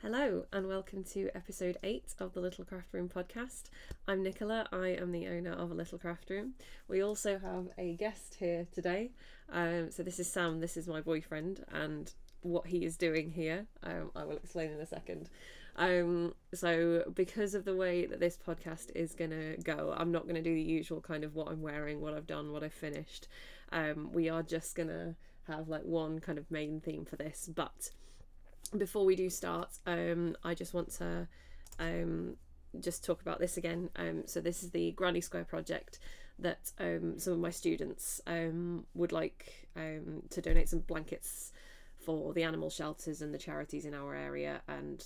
Hello, and welcome to episode 8 of the Little Craft Room podcast. I'm Nicola, I am the owner of a Little Craft Room. We also have a guest here today. Um, so, this is Sam, this is my boyfriend, and what he is doing here, um, I will explain in a second. Um, so, because of the way that this podcast is going to go, I'm not going to do the usual kind of what I'm wearing, what I've done, what I've finished. Um, we are just going to have like one kind of main theme for this, but before we do start, um, I just want to um, just talk about this again. Um, so this is the Granny Square project that um, some of my students um, would like um, to donate some blankets for the animal shelters and the charities in our area and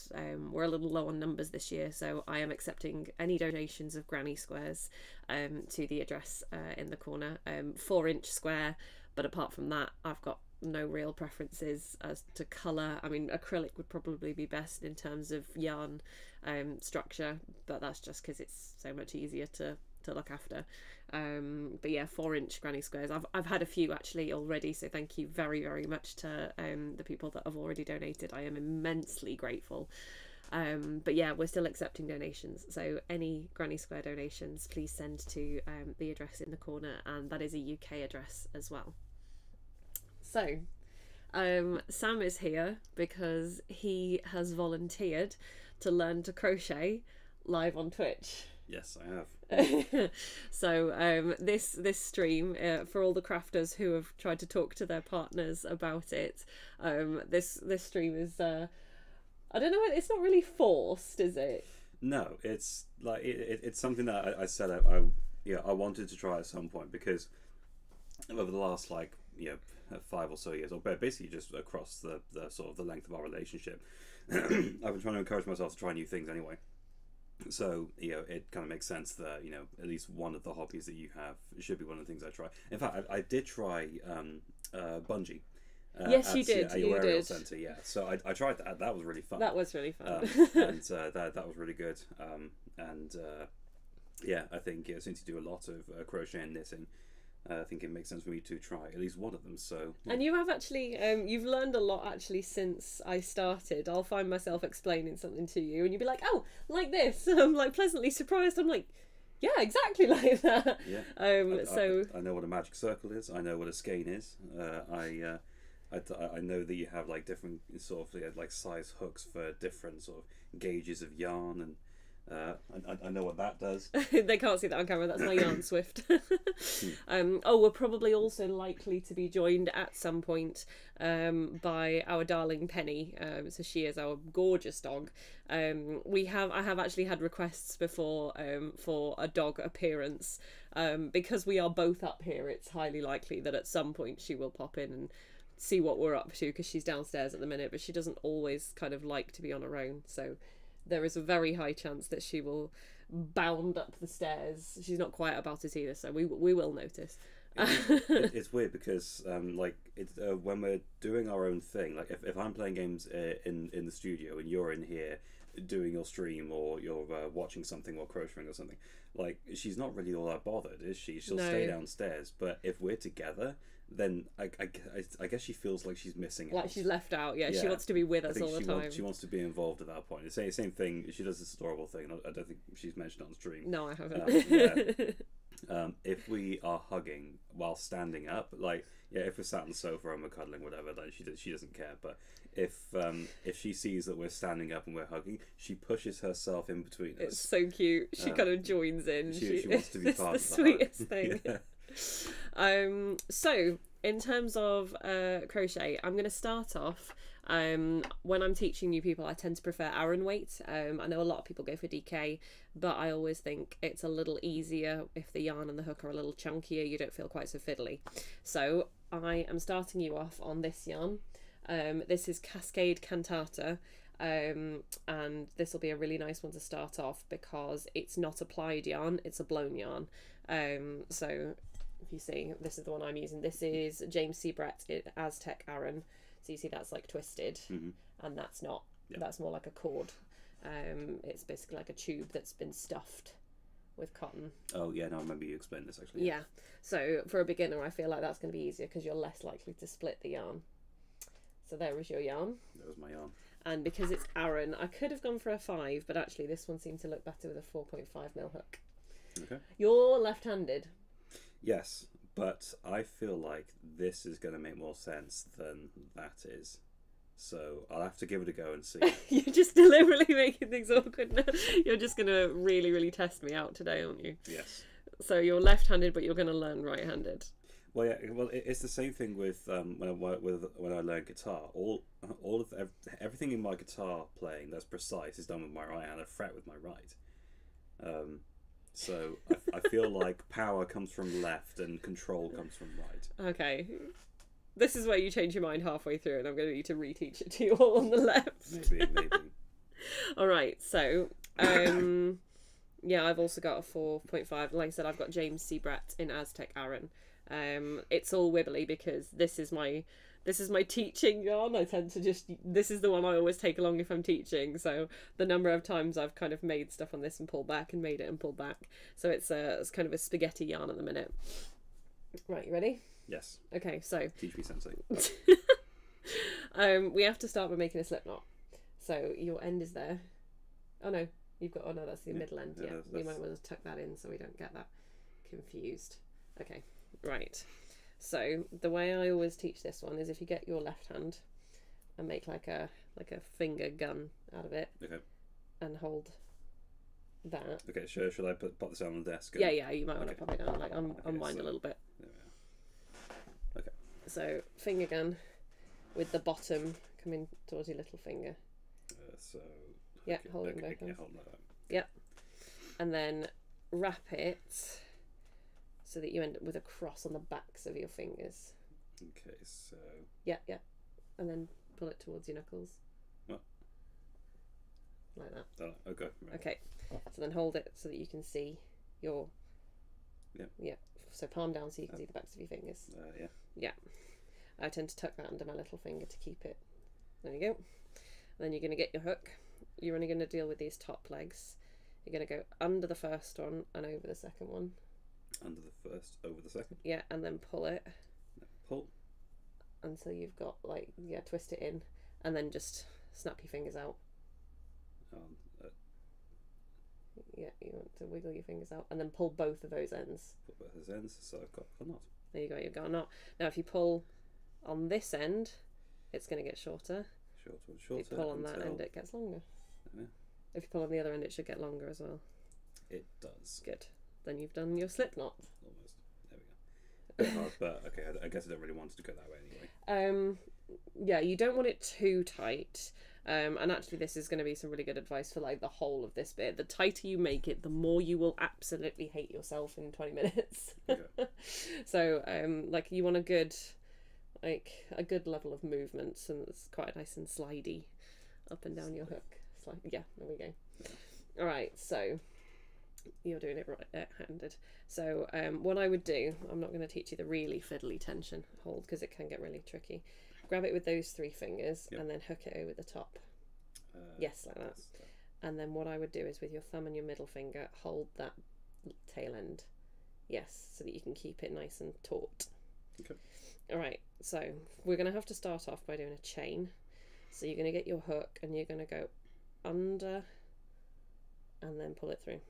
we're a little low on numbers this year so I am accepting any donations of granny squares to the address uh, in the corner four inch square but apart from that I've got no real preferences as to colour. I mean, acrylic would probably be best in terms of yarn um, structure, but that's just because it's so much easier to to look after. Um, but yeah, four inch granny squares. I've I've had a few actually already, so thank you very very much to um, the people that have already donated. I am immensely grateful. Um, but yeah, we're still accepting donations. So any Granny Square donations, please send to um, the address in the corner, and that is a UK address as well. So, um, Sam is here because he has volunteered to learn to crochet live on Twitch. Yes, I have. so um, this this stream uh, for all the crafters who have tried to talk to their partners about it. Um, this this stream is uh, I don't know. It's not really forced, is it? No, it's like it, it, it's something that I, I said I, I yeah I wanted to try at some point because over the last like you know five or so years, or basically just across the, the sort of the length of our relationship, I've been trying to encourage myself to try new things anyway. So you know, it kind of makes sense that you know at least one of the hobbies that you have should be one of the things I try. In fact, I, I did try um, uh, bungee. Uh, yes, you did. you did. Center, yeah. So I, I tried that. That was really fun. That was really fun, um, and uh, that that was really good. Um, and uh, yeah, I think since you do a lot of uh, crochet and knitting, uh, I think it makes sense for me to try at least one of them. So, and you have actually, um, you've learned a lot actually since I started. I'll find myself explaining something to you, and you'll be like, "Oh, like this." I'm like pleasantly surprised. I'm like, "Yeah, exactly like that." Yeah. Um. I, so I, I, know what a magic circle is. I know what a skein is. Uh, I. Uh, I, I know that you have like different sort of like size hooks for different sort of gauges of yarn and uh, I, I, know what that does. they can't see that on camera. That's my yarn swift. um, oh, we're probably also likely to be joined at some point um, by our darling Penny. Um, so she is our gorgeous dog. Um, we have I have actually had requests before um, for a dog appearance um, because we are both up here. It's highly likely that at some point she will pop in and see what we're up to because she's downstairs at the minute, but she doesn't always kind of like to be on her own. So there is a very high chance that she will bound up the stairs. She's not quiet about it either, so we we will notice. it, it's weird because um, like it's uh, when we're doing our own thing. Like if, if I'm playing games uh, in in the studio and you're in here doing your stream or you're uh, watching something or crocheting or something, like she's not really all that bothered, is she? She'll no. stay downstairs. But if we're together, then I, I, I, guess she feels like she's missing out. Like she's left out. Yeah, yeah. she wants to be with us all the time. Wants, she wants to be involved at that point. The same, same thing. She does this adorable thing. I don't think she's mentioned on stream. No, I haven't. Um, yeah. um, if we are hugging while standing up, like yeah, if we're sat on the sofa and we're cuddling, whatever, then she does, she doesn't care. But if um, if she sees that we're standing up and we're hugging, she pushes herself in between us. It's so cute. She um, kind of joins in. She, she, wants to be part of the sweetest thing. Yeah. Um, so in terms of uh, crochet, I'm going to start off. Um, when I'm teaching new people, I tend to prefer Aran weight. Um, I know a lot of people go for DK, but I always think it's a little easier if the yarn and the hook are a little chunkier. You don't feel quite so fiddly. So I am starting you off on this yarn. Um, this is Cascade Cantata. Um, and this will be a really nice one to start off because it's not a plied yarn, it's a blown yarn. Um, so if you see, this is the one I'm using. This is James C. Brett Aztec Aran. So you see that's like twisted, mm-hmm. and that's not. Yep. That's more like a cord. Um, it's basically like a tube that's been stuffed with cotton. Oh yeah, no, I remember you explained this actually. Yeah. So for a beginner, I feel like that's going to be easier because you're less likely to split the yarn. So there is your yarn. That was my yarn. And because it's Aran, I could have gone for a five, but actually this one seemed to look better with a four point five mil hook. Okay. You're left-handed. Yes, but I feel like this is going to make more sense than that is. So I'll have to give it a go and see. You're just deliberately making things awkward now. You're just gonna really, really test me out today, aren't you? yes. So you're left-handed, but you're gonna learn right-handed. Well, yeah. Well, it's the same thing with um, when I with when I learn guitar. All all of everything in my guitar playing that's precise is done with my right hand. I fret with my right. Um, so I, I feel like power comes from left and control comes from right. Okay. This is where you change your mind halfway through, and I'm going to need to reteach it to you all on the left. Maybe, maybe. All right, so um, yeah, I've also got a four point five. Like I said, I've got James C. Brett in Aztec Aran. Um, it's all wibbly because this is my this is my teaching yarn. I tend to just this is the one I always take along if I'm teaching. So the number of times I've kind of made stuff on this and pulled back and made it and pulled back. So it's a it's kind of a spaghetti yarn at the minute. Right, you ready? Yes. Okay, so Teach me something. um, we have to start by making a slip knot. So your end is there. Oh no, you've got. Oh no, that's the Yeah, middle end. yeah, Yeah, that's- we that's- might want to tuck that in so we don't get that confused. Okay, right. So the way I always teach this one is if you get your left hand and make like a like a finger gun out of it Okay. and hold that. Okay. sure. should I put, put this down on the desk? Yeah, yeah, you might want to pop it down, like un- Okay, unwind so- a little bit. Okay. So finger gun with the bottom coming towards your little finger. Uh, so. Yeah, okay, hold it okay, both yeah, hold that up. and then wrap it so that you end up with a cross on the backs of your fingers. Okay. So. Yeah, yeah. And then pull it towards your knuckles. What? Like that. Oh, okay. Right. Okay. So then hold it so that you can see your. Yeah. Yeah. So palm down so you can see the backs of your fingers. Uh, yeah. I tend to tuck that under my little finger to keep it. There you go. then you're going to get your hook. You're only going to deal with these top legs. You're going to go under the first one and over the second one. Under the first, over the second. Yeah, and then pull it Pull. until you've got like yeah, twist it in, and then just snap your fingers out. Um, uh, Yeah, you want to wiggle your fingers out, and then pull both of those ends. put both those ends. So I've got a knot. There you go. You've got a knot. Now, if you pull on this end, it's going to get shorter. Shorter and If you pull on that end, it gets longer. Yeah. If you pull on the other end, it should get longer as well. it does. Good. Then you've done your slip knot. Almost. There we go. Bit hard, but okay. I, I guess I don't really want it to go that way anyway. Um, yeah, you don't want it too tight. Um, and actually, this is going to be some really good advice for like the whole of this bit. The tighter you make it, the more you will absolutely hate yourself in twenty minutes. Okay. so, um, like you want a good, like a good level of movement, and it's quite nice and slidey, up and down your hook. Slide. Yeah, there we go. All right, so you're doing it right handed. So, um, what I would do, I'm not going to teach you the really fiddly tension hold because it can get really tricky. Grab it with those three fingers Yep. and then hook it over the top. Uh, Yes, like that. that's- And then what I would do is with your thumb and your middle finger, hold that tail end. Yes, so that you can keep it nice and taut. Okay. All right, so we're going to have to start off by doing a chain. So you're going to get your hook and you're going to go under and then pull it through.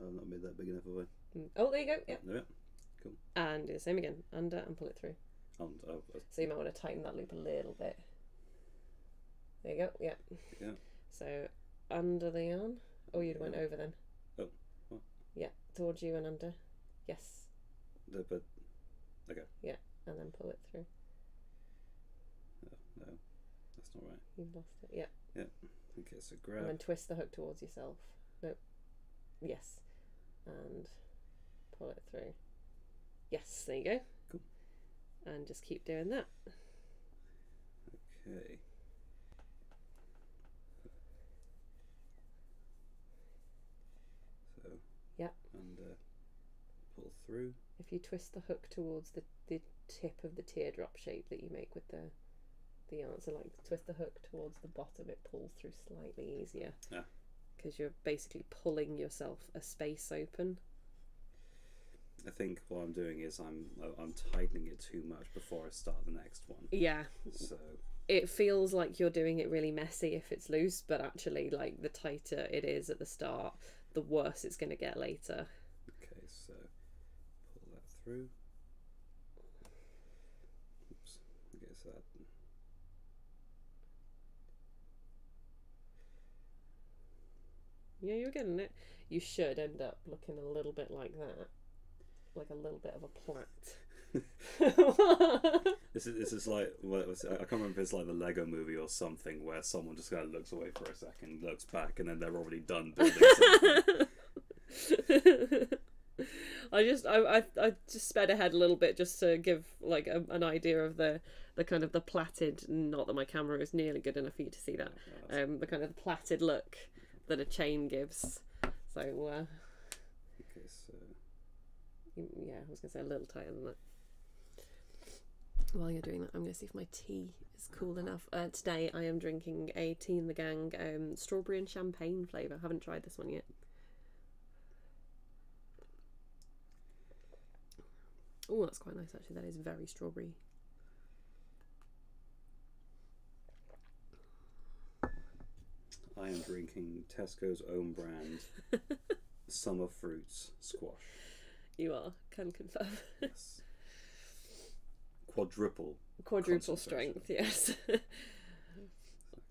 I've not made that big enough of a. Mm. Oh, there you go. Yep. No, yeah. And do the same again. Under and pull it through. Um, oh, uh, So you might want to tighten that loop a little bit. There you go. Yeah. Yeah. So under the yarn. Oh, you'd went over then. Oh, what? Yeah, towards you and under. Yes, the, but okay. Yeah, and then pull it through. no, no, that's not right. You've lost it. Yeah, Yeah. Okay, so and grab. then twist the hook towards yourself. No. Yes, and pull it through. Yes, there you go. Cool. And just keep doing that. Okay. So. Yep. And uh, pull through. If you twist the hook towards the, the tip of the teardrop shape that you make with the the yarn, so like twist the hook towards the bottom, it pulls through slightly easier. Yeah. Because you're basically pulling yourself a space open. I think what I'm doing is I'm I'm tightening it too much before I start the next one. Yeah, So it feels like you're doing it really messy if it's loose, but actually, like the tighter it is at the start, the worse it's going to get later. okay, so pull that through. Oops. Okay, so that Yeah, you're getting it. You should end up looking a little bit like that, like a little bit of a plait. This is this is like what was I can't remember if it's like the Lego movie or something where someone just kind of looks away for a second, looks back, and then they're already done building something. I just I, I I just sped ahead a little bit just to give like a, an idea of the the kind of the plaited. Not that my camera is nearly good enough for you to see that. Um, the kind of plaited look that a chain gives. So uh, so yeah, I was gonna say a little tighter than that. While you're doing that, I'm gonna see if my tea is cool enough. Uh, today I am drinking a tea in the gang um, strawberry and champagne flavour. Haven't tried this one yet. Oh, that's quite nice actually. That is very strawberry. I am drinking Tesco's own brand summer fruits squash. You are, can confirm. Yes. Quadruple. Quadruple strength, yes. So that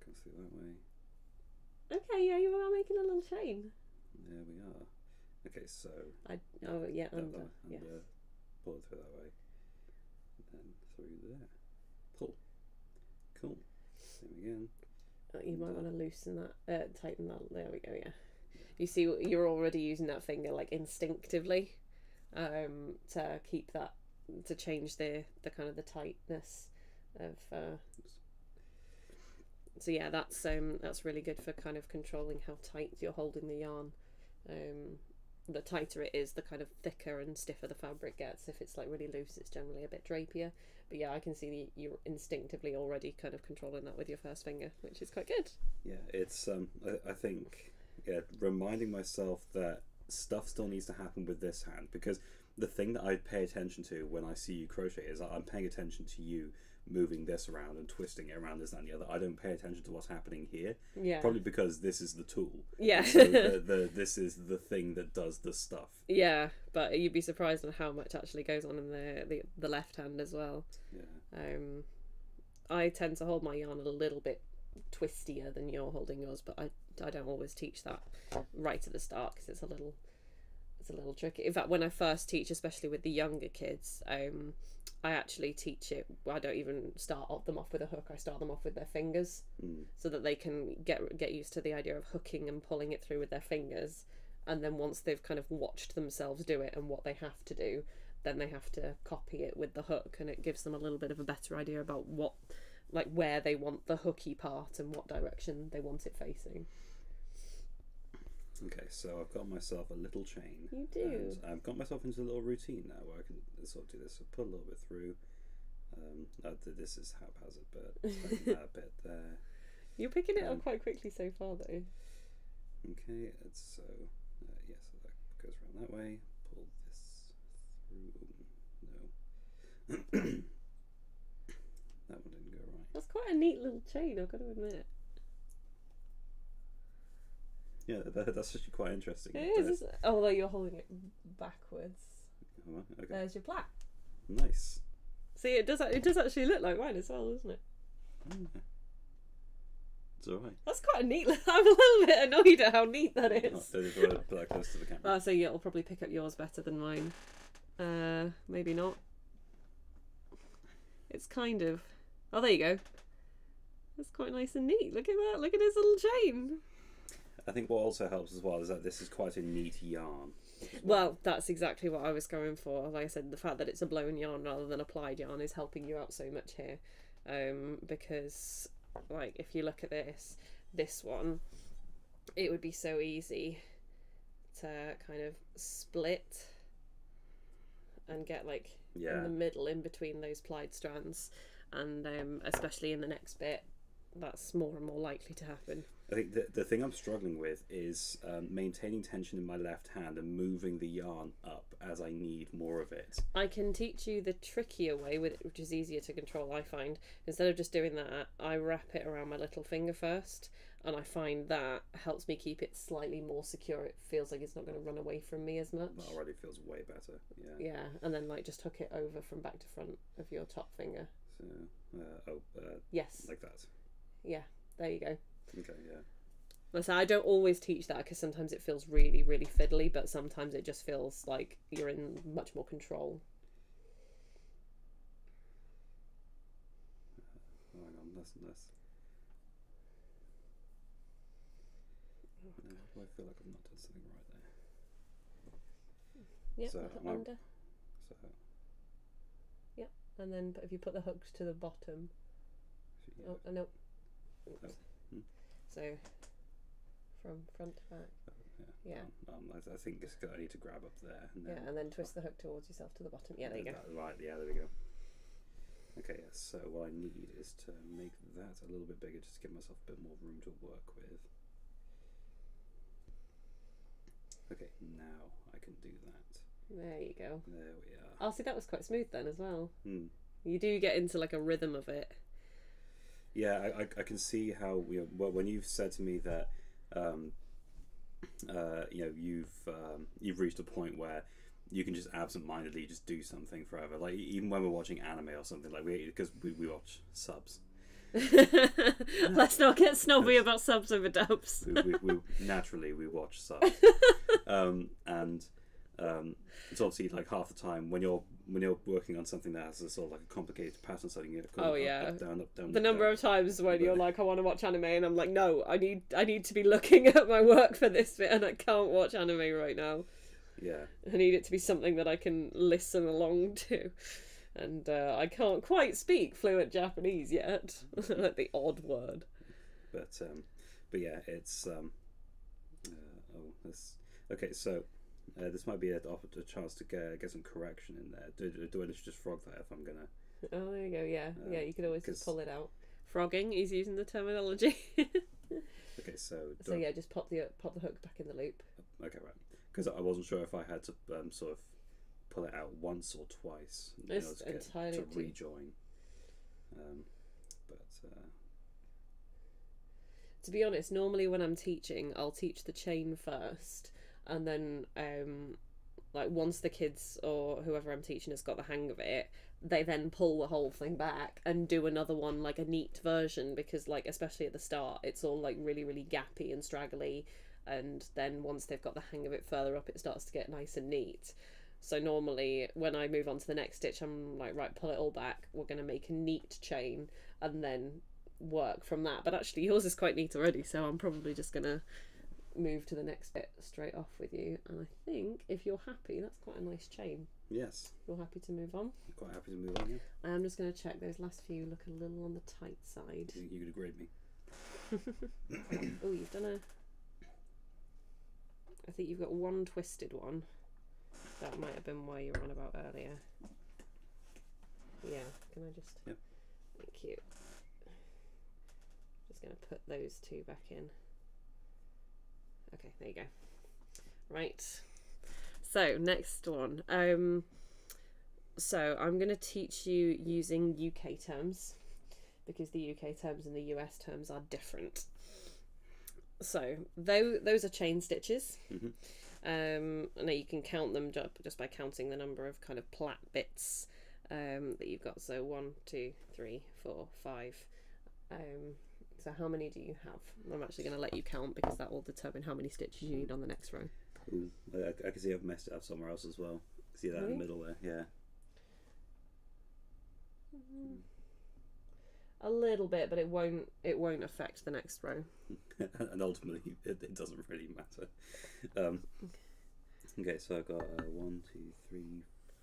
comes through that way. okay, yeah, you are making a little chain. There we are. Okay, so I oh yeah, under, under, pull it through that way, and then through there. Pull. Cool. Same again. You might want to loosen that, uh, tighten that. There we go. Yeah. You see, you're already using that finger like instinctively, um, to keep that to change the the kind of the tightness of. Uh, so yeah, that's um that's really good for kind of controlling how tight you're holding the yarn. Um, the tighter it is, the kind of thicker and stiffer the fabric gets. If it's like really loose, it's generally a bit drapier. But yeah, I can see you're instinctively already kind of controlling that with your first finger, which is quite good. Yeah, it's um. I, I think yeah, reminding myself that stuff still needs to happen with this hand because the thing that I pay attention to when I see you crochet is I'm paying attention to you moving this around and twisting it around this that, and the other. I don't pay attention to what's happening here. Yeah. Probably because this is the tool. Yeah. So the, the this is the thing that does the stuff. yeah, but you'd be surprised on how much actually goes on in the the, the left hand as well. Yeah. Um, I tend to hold my yarn a little bit twistier than you're holding yours, but I, I don't always teach that right at the start because it's a little it's a little tricky. In fact, when I first teach, especially with the younger kids, um, I actually teach it. I don't even start off- them off with a hook. I start them off with their fingers, Mm. so that they can get get used to the idea of hooking and pulling it through with their fingers. And then once they've kind of watched themselves do it and what they have to do, then they have to copy it with the hook, and it gives them a little bit of a better idea about what, like where they want the hooky part and what direction they want it facing. Okay, so I've got myself a little chain. You do. And I've got myself into a little routine now where I can sort of do this. So put a little bit through. Um, uh, this is haphazard, but that bit there. You're picking it Um, up quite quickly so far, though. Okay, it's so uh, yeah, so that goes around that way. Pull this through. No, that one didn't go right. That's quite a neat little chain. I've got to admit. Yeah, that, that's actually quite interesting. It is. isn't it? Although you're holding it backwards. Oh, okay, There's your plaque. nice. See, it does. It does actually look like mine as well, doesn't it? Ah. It's alright. That's quite a neat. I'm a little bit annoyed at how neat that Oh, is. so you want to put that close to the camera. Oh, so yeah, it'll probably pick up yours better than mine. Uh, maybe not. It's kind of. Oh, there you go. That's quite nice and neat. Look at that. Look at his little chain. I think what also helps as well is that this is quite a neat yarn. Well, that's exactly what I was going for. Like I said, the fact that it's a blown yarn rather than a plied yarn is helping you out so much here. Um, because, like, if you look at this, this one, it would be so easy to kind of split and get like in the middle in between those plied strands, and um, especially in the next bit, that's more and more likely to happen. I think the, the thing I'm struggling with is um, maintaining tension in my left hand and moving the yarn up as I need more of it. I can teach you the trickier way with it, which is easier to control. I find instead of just doing that, I wrap it around my little finger first, and I find that helps me keep it slightly more secure. It feels like it's not going to run away from me as much. That already feels way better. Yeah. Yeah, and then like just hook it over from back to front of your top finger. So, uh, oh, uh, Yes, like that. yeah, there you go. Okay, yeah. Like I don't always teach that because sometimes it feels really, really fiddly, but sometimes it just feels like you're in much more control. Oh, hang on, and less. No, I feel like I've not done something right there. Yep, So, I- under. So, And then if you put the hooks to the bottom, yeah. oh, uh, no. Oops. hmm. So from front to back, yeah. Um, um, I, I think it's I need to grab up there and then yeah, and then twist the hook towards yourself to the bottom. Yeah, there you go. Right, yeah, there we go. Okay, yes. So what I need is to make that a little bit bigger, just to give myself a bit more room to work with. Okay, now I can do that. There you go. There we are. Oh, see, that was quite smooth then as well. Hmm. You do get into like a rhythm of it. Yeah, I, I, can see how you know, well, when you've said to me that um, uh, you know you've um, you've reached a point where you can just absent-mindedly just do something forever. Like even when we're watching anime or something, like we because we, we watch subs. Let's not get snobby about subs over dubs. We, we, we naturally we watch subs, um, and um, it's obviously like half the time when you're when you're working on something that has a sort of like a complicated pattern, so you Oh, up, yeah. up, down, up, down. The up, number down. of times when you're like, I want to watch anime, and I'm like, no, I need, I need to be looking at my work for this bit, and I can't watch anime right now. yeah, I need it to be something that I can listen along to. And uh, I can't quite speak fluent Japanese yet. like the odd word. but um, but yeah, it's um, uh, oh, this okay. So uh, this might be a, a chance to get, get some correction in there. Do, do, I just frog that if I'm gonna? Oh, there you go. Yeah, Uh, yeah. You could always just pull it out. Frogging. He's using the terminology. Okay, so so I- yeah, just pop the pop the hook back in the loop. okay, right. Because I wasn't sure if I had to um, sort of pull it out once or twice It's to, entirely up to rejoin. Um, but uh, To be honest, normally when I'm teaching, I'll teach the chain first, and then um, like once the kids or whoever I'm teaching has got the hang of it, they then pull the whole thing back and do another one like a neat version because like especially at the start, it's all like really really gappy and straggly, and then once they've got the hang of it further up, it starts to get nice and neat. So normally when I move on to the next stitch, I'm like right, pull it all back. We're gonna make a neat chain, and then work from that. But actually, yours is quite neat already, so I'm probably just gonna move to the next bit straight off with you. And I think if you're happy, that's quite a nice chain. yes, You're happy to move on. I'm quite happy to move on. Yeah, I'm just gonna check those last few look a little on the tight side. you, you could agree with me. oh, you've done a. I think you've got one twisted one. That might have been why you were on about earlier. Yeah, can I just. Yep. Thank you. Just going to put those two back in. Okay, there you go. Right. So, next one. Um, so, I'm going to teach you using UK terms because the UK terms and the US terms are different. So, though those are chain stitches. Mhm. Um, now you can count them just by counting the number of kind of plat bits um, that you've got. So one, two, three, four, five. Um, so how many do you have? I'm actually going to let you count because that will determine how many stitches you need on the next row. Ooh, I, I can see I've messed it up somewhere else as well. See that in the middle there? Yeah. A little bit, but it won't. It won't affect the next row. and ultimately, it, it doesn't really matter. Um, okay, so I've got uh, 1, 2, 3,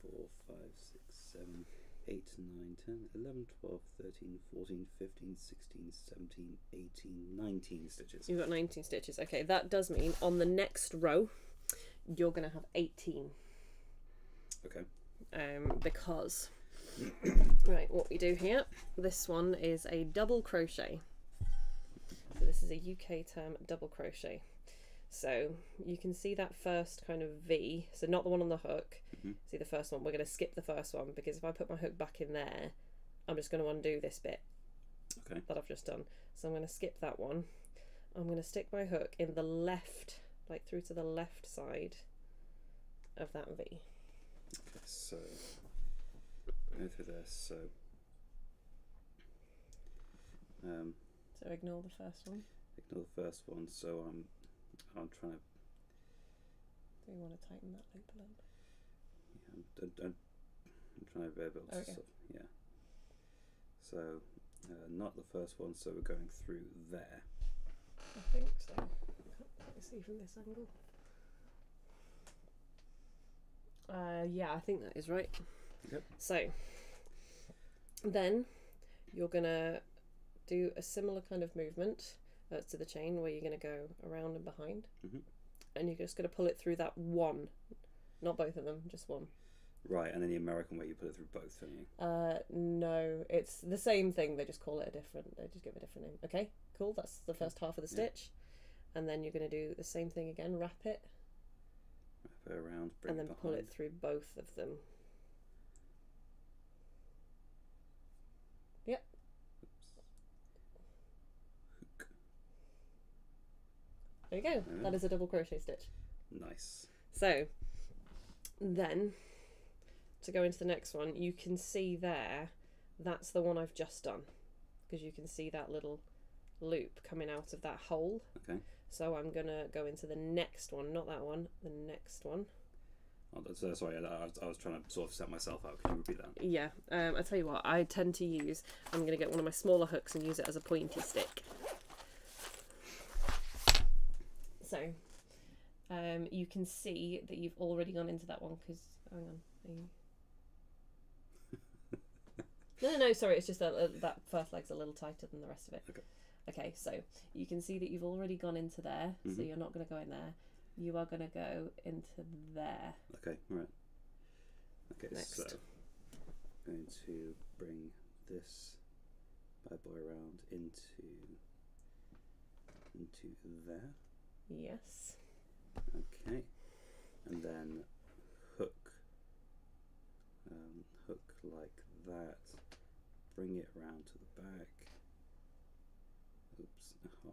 4, 5, 6, 7, 8, 9, 10, 11, 12, 13, 14, 15, 16, 17, 18, 19 stitches. You've got 19 stitches. Okay, that does mean on the next row, you're going to have 18. Okay. um, because right what we do here this one is a double crochet so this is a UK term double crochet So you can see that first kind of V, so not the one on the hook. Mhm. See the first one. We're going to skip the first one because if I put my hook back in there, I'm just going to undo this bit Okay. that I've just done. So I'm going to skip that one. I'm going to stick my hook in the left, like through to the left side of that V. Okay, so go through this. So um, So ignore the first one. ignore the first one. So I'm I'm trying to Do you want to tighten that loop a little yeah, I'm, I'm, I'm trying to be able to Okay. sort of- yeah. So uh, not the first one. So we're going through there. I think so. Can't see from this angle. Uh, yeah, I think that is right. Yep. So then you're gonna do a similar kind of movement uh, to the chain where you're gonna go around and behind, Mhm. and you're just gonna pull it through that one, not both of them, just one. Right, and then the American way you put it through both, don't you? Uh, no, it's the same thing. They just call it a different. They just give it a different name. Okay, cool. That's the first half of the Yeah. stitch, and then you're gonna do the same thing again. Wrap it, Wrap it around, bring and it then pull it through both of them. Hook. There you go. Yeah. That is a double crochet stitch. Nice. So then to go into the next one, you can see there that's the one I've just done because you can see that little loop coming out of that hole. Okay. So I'm gonna go into the next one, not that one, the next one. Oh, that's, uh, sorry, I, I, was, I was trying to sort of set myself out. Can you repeat that? Yeah, um, I tell you what, I tend to use. I'm gonna get one of my smaller hooks and use it as a pointy stick. So, um, you can see that you've already gone into that one because hang on. you- No, no, no. Sorry, it's just that uh, that first leg's a little tighter than the rest of it. Okay. Okay, so you can see that you've already gone into there, so Mhm. you're not going to go in there. You are going to go into there. Okay, all right. Okay, Next. so I'm going to bring this bad boy around into into there. Yes. Okay, and then hook um, hook like that. Bring it round to the back. Oops. Oh.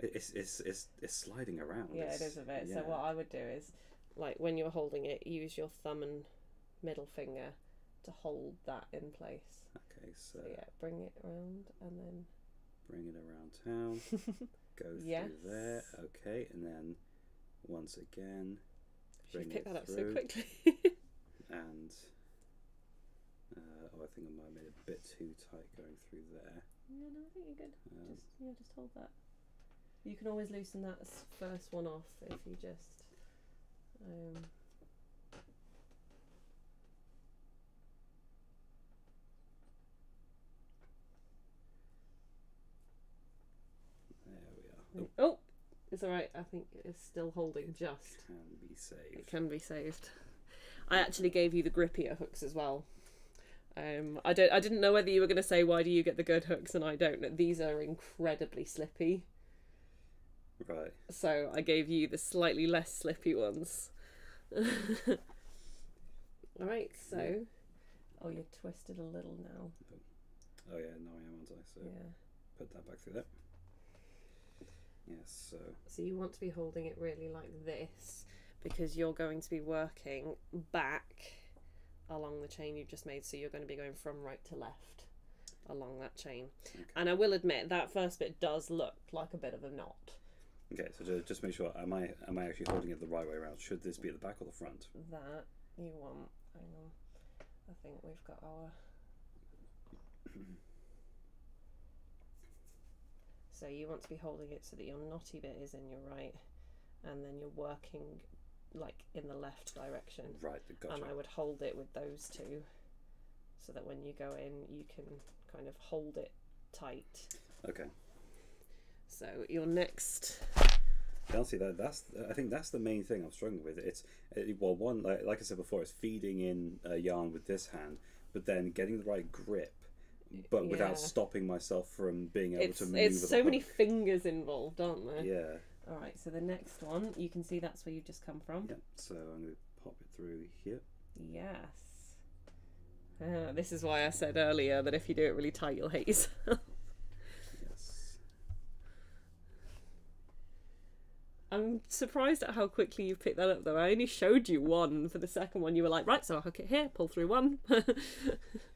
It's, it's it's it's sliding around. Yeah, it It's- a bit. So what I would do is, like when you're holding it, use your thumb and middle finger to hold that in place. Okay, so So yeah, bring it around and then bring it around town. Go Yes. through there. Okay, and then once again, Bring picked that up so quickly. and uh, oh, I think I might have made it a bit too tight going through there. yeah, no, I think you're good. Um, Just yeah, just hold that. You can always loosen that first one off if you just. Um, there are. oh, it's all right. I think it's still holding just. Can be saved. It can be saved. I actually gave you the grippier hooks as well. Um, I don't. I didn't know whether you were going to say why do you get the good hooks and I don't. These are incredibly slippy, Right. so I gave you the slightly less slippy ones. All right. So, oh, you're twisted a little now. Oh yeah, no, I am, aren't I? So Yeah. put that back through there. Yes. So So you want to be holding it really like this because you're going to be working back along the chain you've just made. So you're going to be going from right to left along that chain. Okay. And I will admit that first bit does look like a bit of a knot. okay, so ju- just make sure. Am I am I actually holding it the right way around? Should this be at the back or the front? That you want. Hang on. I think we've got our. So you want to be holding it so that your knotty bit is in your right, and then you're working like in the left direction. Right. Gotcha. and I would hold it with those two so that when you go in you can kind of hold it tight Okay. so your next Honestly, that that's I think that's the main thing I'm struggling with. It's it, well, one like, like I said before, it's feeding in uh, yarn with this hand, but then getting the right grip, but Yeah. without stopping myself from being able it's to move. it's so many fingers involved aren't there Yeah. All right. So the next one, you can see that's where you've just come from. Yep. So I'm going to pop it through here. Yes. Uh, this is why I said earlier that if you do it really tight, you'll hate yourself. Yes. I'm surprised at how quickly you picked that up, though. I only showed you one for the second one. You were like, right, so I'll hook it here, pull through one.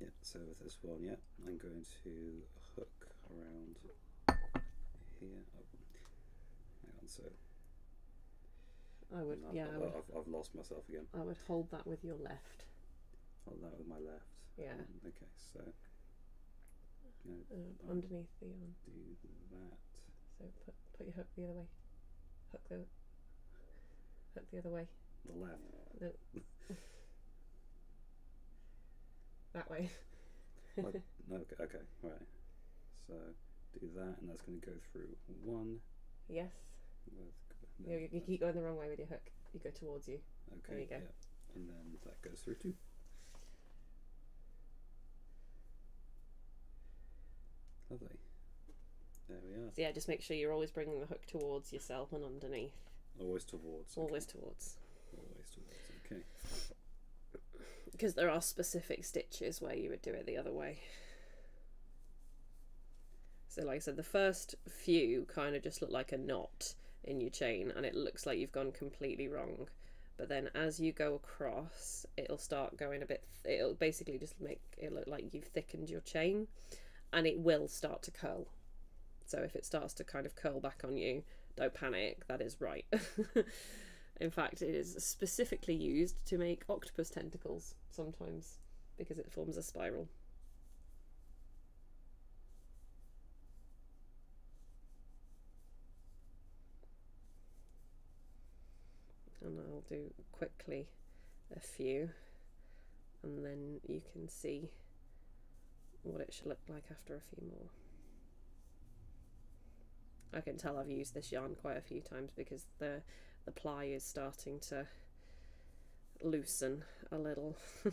Yeah. So with this one, yeah, I'm going to hook around here. Oh, hang on. So I would, no, yeah, I I've, would, I've, I've lost myself again. I would hold that with your left. Hold that with my left. Yeah. Um, okay. So no, Uh, underneath the yarn. do that. So put put your hook the other way. Hook the hook the other way. The left. That way. Like- okay, okay, right. So do that, and that's going to go through one. Yes. with- You, you keep going the wrong way with your hook. You go towards you. Okay. There you go. Yeah. And then that goes through two. Lovely. There we are. So yeah, just make sure you're always bringing the hook towards yourself and underneath. Always towards. okay. Always towards. Always towards. Because there are specific stitches where you would do it the other way. So, like I said, the first few kind of just look like a knot in your chain, and it looks like you've gone completely wrong. But then, as you go across, it'll start going a bit. It'll basically just make it look like you've thickened your chain, and it will start to curl. So, if it starts to kind of curl back on you, don't panic. That is right. In fact, it is specifically used to make octopus tentacles sometimes because it forms a spiral. And I'll do quickly a few, and then you can see what it should look like after a few more. I can tell I've used this yarn quite a few times because the the ply is starting to loosen a little. I'm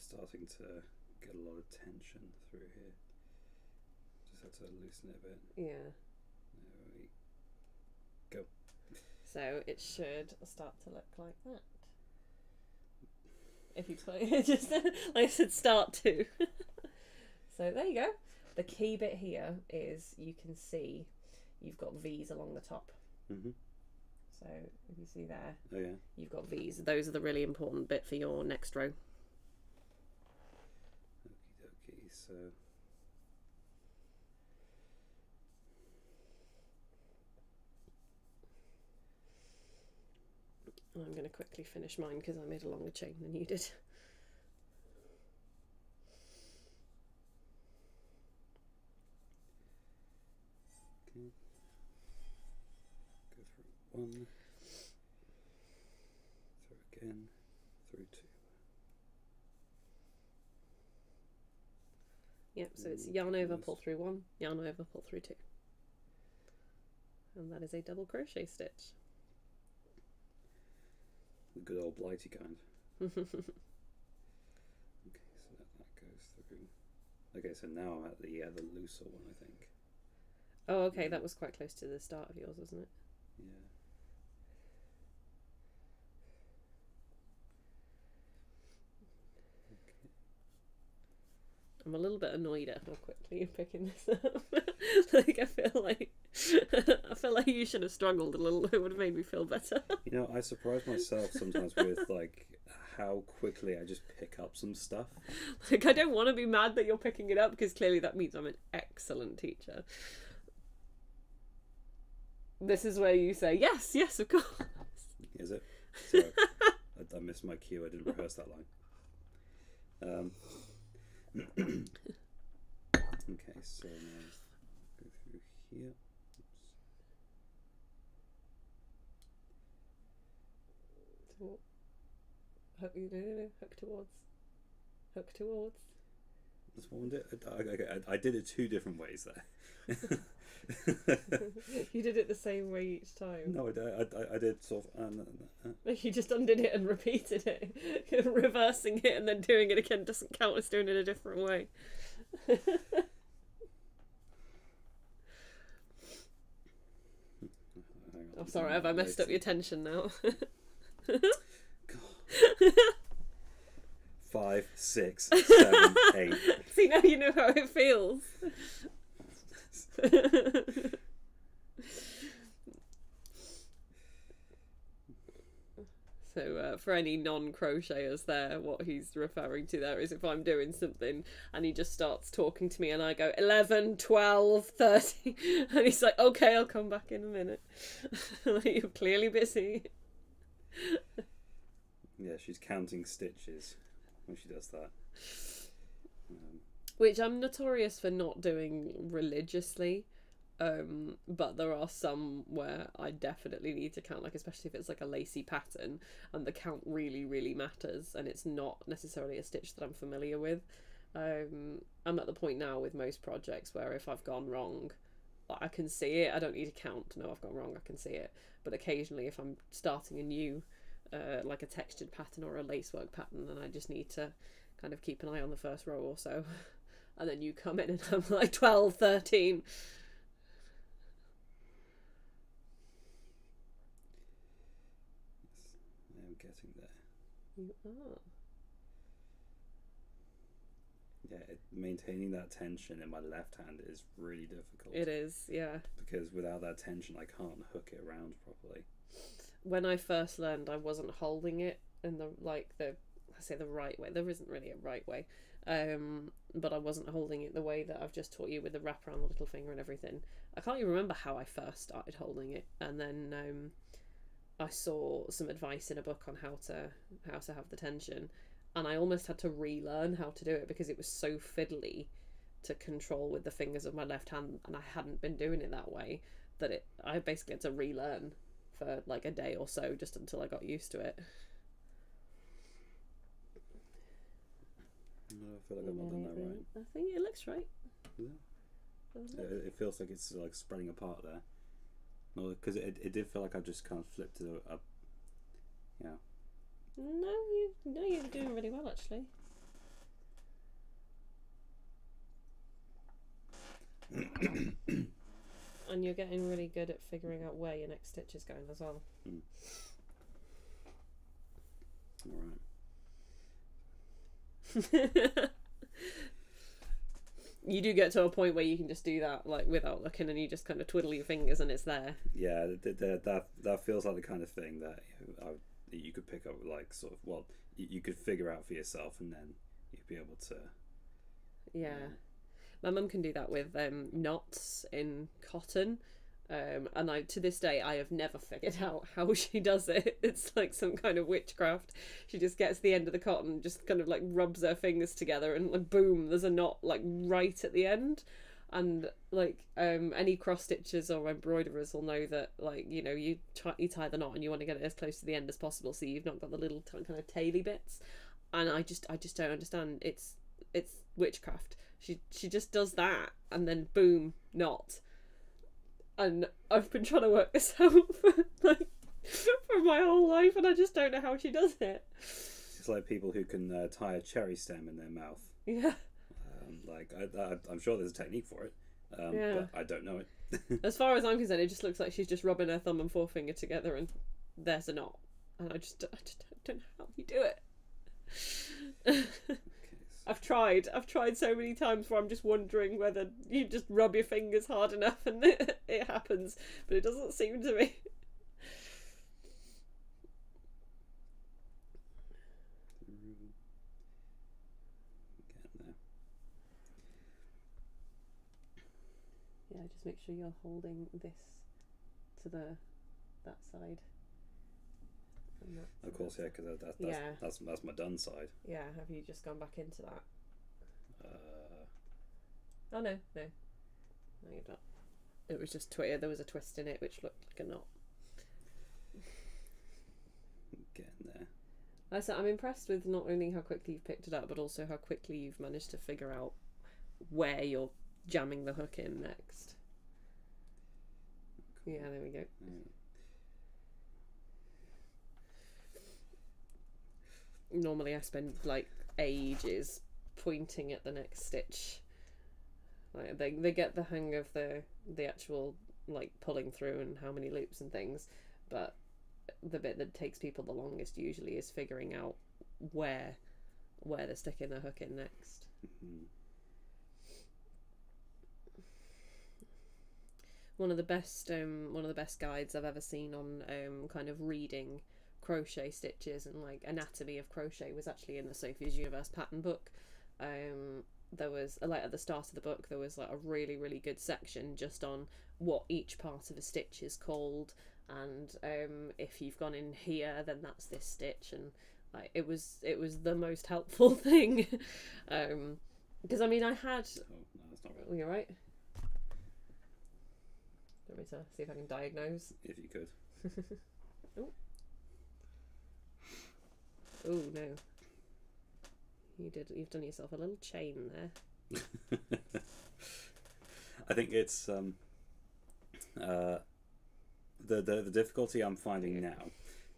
starting to get a lot of tension through here. Just have to loosen it a bit. yeah. There we So it should start to look like that. If you play just like I said, start to. so there you go. The key bit here is you can see you've got V's along the top. Mm-hmm. So if you see there, Oh yeah. you've got V's. Those are the really important bit for your next row. Okie dokie. So I'm going to quickly finish mine because I made a longer chain than you did. One. Through again. Through two. Yep, so it's Mm, yarn over, pull through one, yarn over, pull through two. And that is a double crochet stitch. The good old blighty kind. Okay, so that, that goes through. Okay, so now I'm at the uh, the looser one, I think. oh, okay, that was quite close to the start of yours, wasn't it? Yeah. I'm a little bit annoyed at how quickly you're picking this up. like I feel like I feel like you should have struggled a little. It would have made me feel better. You know, I surprise myself sometimes with like how quickly I just pick up some stuff. like I don't want to be mad that you're picking it up because clearly that means I'm an excellent teacher. This is where you say yes, yes, of course. Is it? Sorry, I, I missed my cue. I didn't rehearse that line. Um, okay, so now go through here. To- Hook, no, no, no, hook towards. Hook towards. That's what I did. I, I, I did it two different ways there. you did it the same way each time. No, I, did, I, I did sort of. Uh, uh, you just undid it and repeated it, reversing it and then doing it again doesn't count as doing it a different way. I'm sorry, have I messed up your tension now? Five, six, seven, eight. See, now you know how it feels. So, uh, for any non crocheters there, what he's referring to there is if I'm doing something and he just starts talking to me and I go 11, 12, 30, and he's like, okay, I'll come back in a minute. You're clearly busy. Yeah, she's counting stitches when she does that. Which I'm notorious for not doing religiously. Um, but there are some where I definitely need to count, like especially if it's like a lacy pattern and the count really, really matters and it's not necessarily a stitch that I'm familiar with. Um, I'm at the point now with most projects where if I've gone wrong, I can see it. I don't need to count to know I've gone wrong. I can see it. But occasionally, if I'm starting a new, uh, like a textured pattern or a lacework pattern, then I just need to kind of keep an eye on the first row or so. And then you come in and I'm like 12, 13. I'm getting there. You are. Yeah, it, maintaining that tension in my left hand is really difficult. It is, yeah. Because without that tension, I can't hook it around properly. When I first learned, I wasn't holding it in the like the I say the right way. There isn't really a right way, um, but I wasn't holding it the way that I've just taught you with the wrap around the little finger and everything. I can't even remember how I first started holding it, and then um, I saw some advice in a book on how to how to have the tension, and I almost had to relearn how to do it because it was so fiddly to control with the fingers of my left hand, and I hadn't been doing it that way that it I basically had to relearn for like a day or so just until I got used to it. I feel like I've not done that right. I think it looks right. Yeah. It, it feels like it's like spreading apart there. No, because it, it did feel like I just kind of flipped it up. Yeah. No, you no, you're doing really well actually. and you're getting really good at figuring out where your next stitch is going as well. Hmm. All right. You do get to a point where you can just do that like without looking and you just kind of twiddle your fingers and it's there. Yeah, that that that, that feels like the kind of thing that you, know, I, you could pick up, like sort of. Well, you, you could figure out for yourself, and then you'd be able to. Yeah. My mum can do that with um, knots in cotton. Um, and I to this day I have never figured out how she does it. It's like some kind of witchcraft. She just gets the end of the cotton, just kind of like rubs her fingers together, and like boom, there's a knot like right at the end. And like um, any cross stitchers or embroiderers will know that like you know you try, you tie the knot and you want to get it as close to the end as possible, so you've not got the little t- kind of taily bits. And I just I just don't understand. It's it's witchcraft. She she just does that, and then boom, knot and I've been trying to work this out for like for my whole life, and I just don't know how she does it. It's like people who can uh, tie a cherry stem in their mouth. Yeah. Um, like I, I, I'm sure there's a technique for it, um, Yeah. but I don't know it. As far as I'm concerned, it just looks like she's just rubbing her thumb and forefinger together, and there's a knot. And I just, I just don't know how you do it. I've tried. I've tried so many times where I'm just wondering whether you just rub your fingers hard enough and it, it happens, but it doesn't seem to me. Yeah, just make sure you're holding this to the that side. And that to Of course, yeah, because that, that, that's, Yeah. that's that's my done side. Yeah, have you just gone back into that? Uh, Oh no, no, no, you're not. It was just Twitter. There was a twist in it which looked like a knot. getting there. I said I'm impressed with not only how quickly you've picked it up, but also how quickly you've managed to figure out where you're jamming the hook in next. Yeah, there we go. Normally, I spend like ages pointing at the next stitch. Like they they get the hang of the the actual like pulling through and how many loops and things, but the bit that takes people the longest usually is figuring out where where they're sticking the hook in next. Mhm. One of the best um one of the best guides I've ever seen on um kind of reading crochet stitches and like anatomy of crochet was actually in the Sophie's Universe pattern book. Um there was like at the start of the book there was like a really really good section just on what each part of a stitch is called and um if you've gone in here then that's this stitch and like it was it was the most helpful thing um because i mean i had Oh no, that's not right. you're right let me to see if i can diagnose If you could. oh no you did you've done yourself a little chain there I think it's um, uh, the, the the difficulty I'm finding now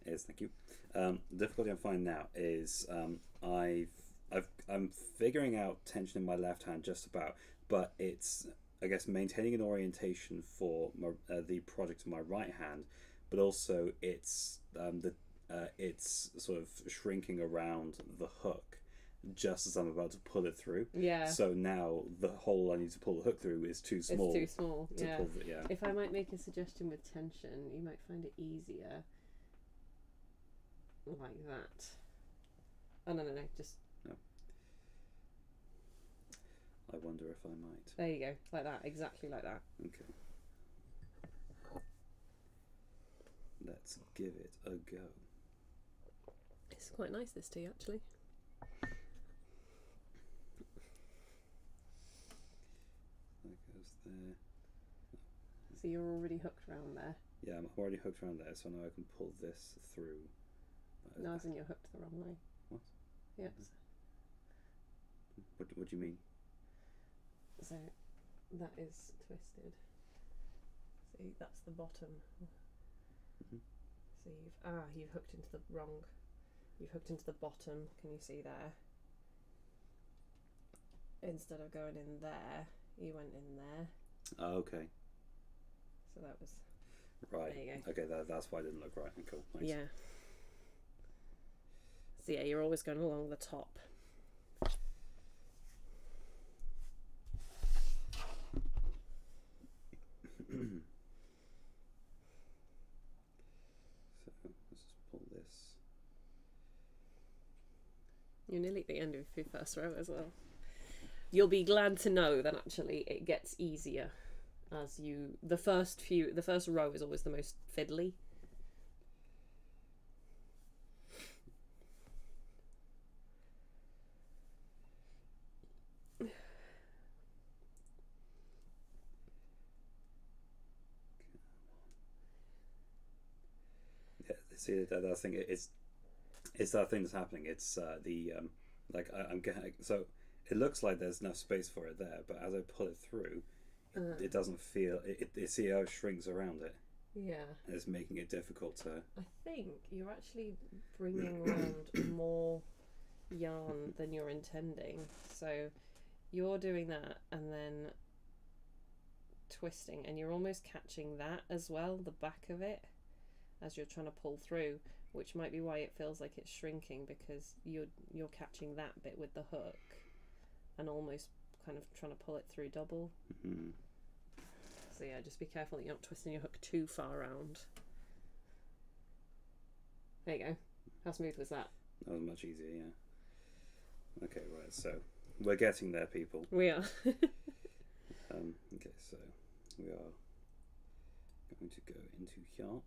is thank you. Um, the difficulty I'm finding now is um, I've I've I'm figuring out tension in my left hand just about, but it's I guess maintaining an orientation for my, uh, the project in my right hand, but also it's um, the uh, it's sort of shrinking around the hook just as I'm about to pull it through. yeah So now the hole I need to pull the hook through is too small it's too small yeah the yeah. if i might make a suggestion with tension you might find it easier like that oh no no no just I wonder if I might. there you go like that exactly like that Okay. Let's give it a go. It's quite nice this tea actually. That goes there. So you're already hooked round there. Yeah, I'm already hooked around there, so now I can pull this through. No, as in you're hooked the wrong way. What? Yep. What, what do you mean? So that is twisted. See, that's the bottom. Mhm. So you've ah, you've hooked into the wrong. You've hooked into the bottom. Can you see there? Instead of going in there, you went in there. Oh, okay. So that was Right. There you go. Okay, that, that's why I didn't look right. Cool. Thanks. yeah. So yeah, you're always going along the top. So let's just pull this. You're nearly at the end of your first row as well. You'll be glad to know that actually it gets easier as you. The first few, the first row is always the most fiddly. Yeah, see that thing. It's it's that thing that's happening. It's uh, the um, like I, I'm getting so it looks like there's enough space for it there, but as I pull it through, Uh, it doesn't feel. It, it, it see how it shrinks around it. yeah, it's making it difficult to. I think you're actually bringing around more yarn than you're intending. So you're doing that and then twisting, and you're almost catching that as well, the back of it, as you're trying to pull through, which might be why it feels like it's shrinking because you're you're catching that bit with the hook, and almost kind of trying to pull it through double. Mhm. So yeah, just be careful that you're not twisting your hook too far around. There you go. How smooth was that? That was much easier, yeah. Okay, right. So we're getting there, people. We are. Um, okay, so we are going to go into here.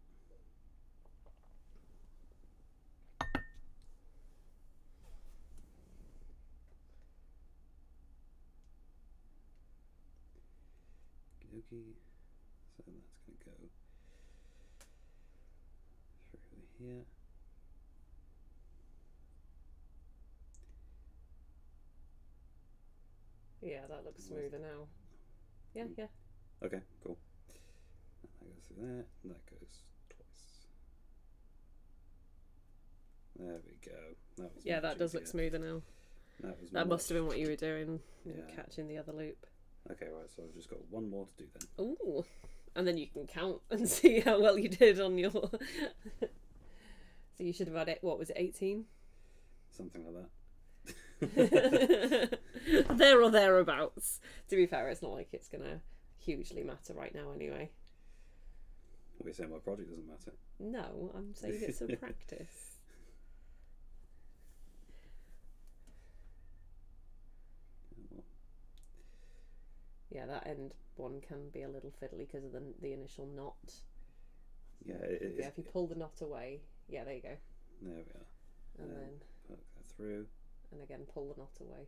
Okey-dokey. So that's going to go through here. yeah, that looks smoother now. Yeah, hmm. yeah. Okay, cool. And that goes through there, and that goes twice. There we go. That was Yeah, that does look smoother now. That That must have been what you were doing, Yeah. catching the other loop. Okay, right. So I've just got one more to do then. Ooh, and then you can count and see how well you did on your. so you should have had it. What was it? Eighteen. Something like that. there or thereabouts. To be fair, it's not like it's gonna hugely matter right now, anyway. Are saying? My project doesn't matter. No, I'm saying it's a practice. Yeah, that end one can be a little fiddly because of the the initial knot. Yeah, it, Yeah, if you pull the knot away, yeah, there you go, there we are. and Yeah. then Put that through. and again pull the knot away.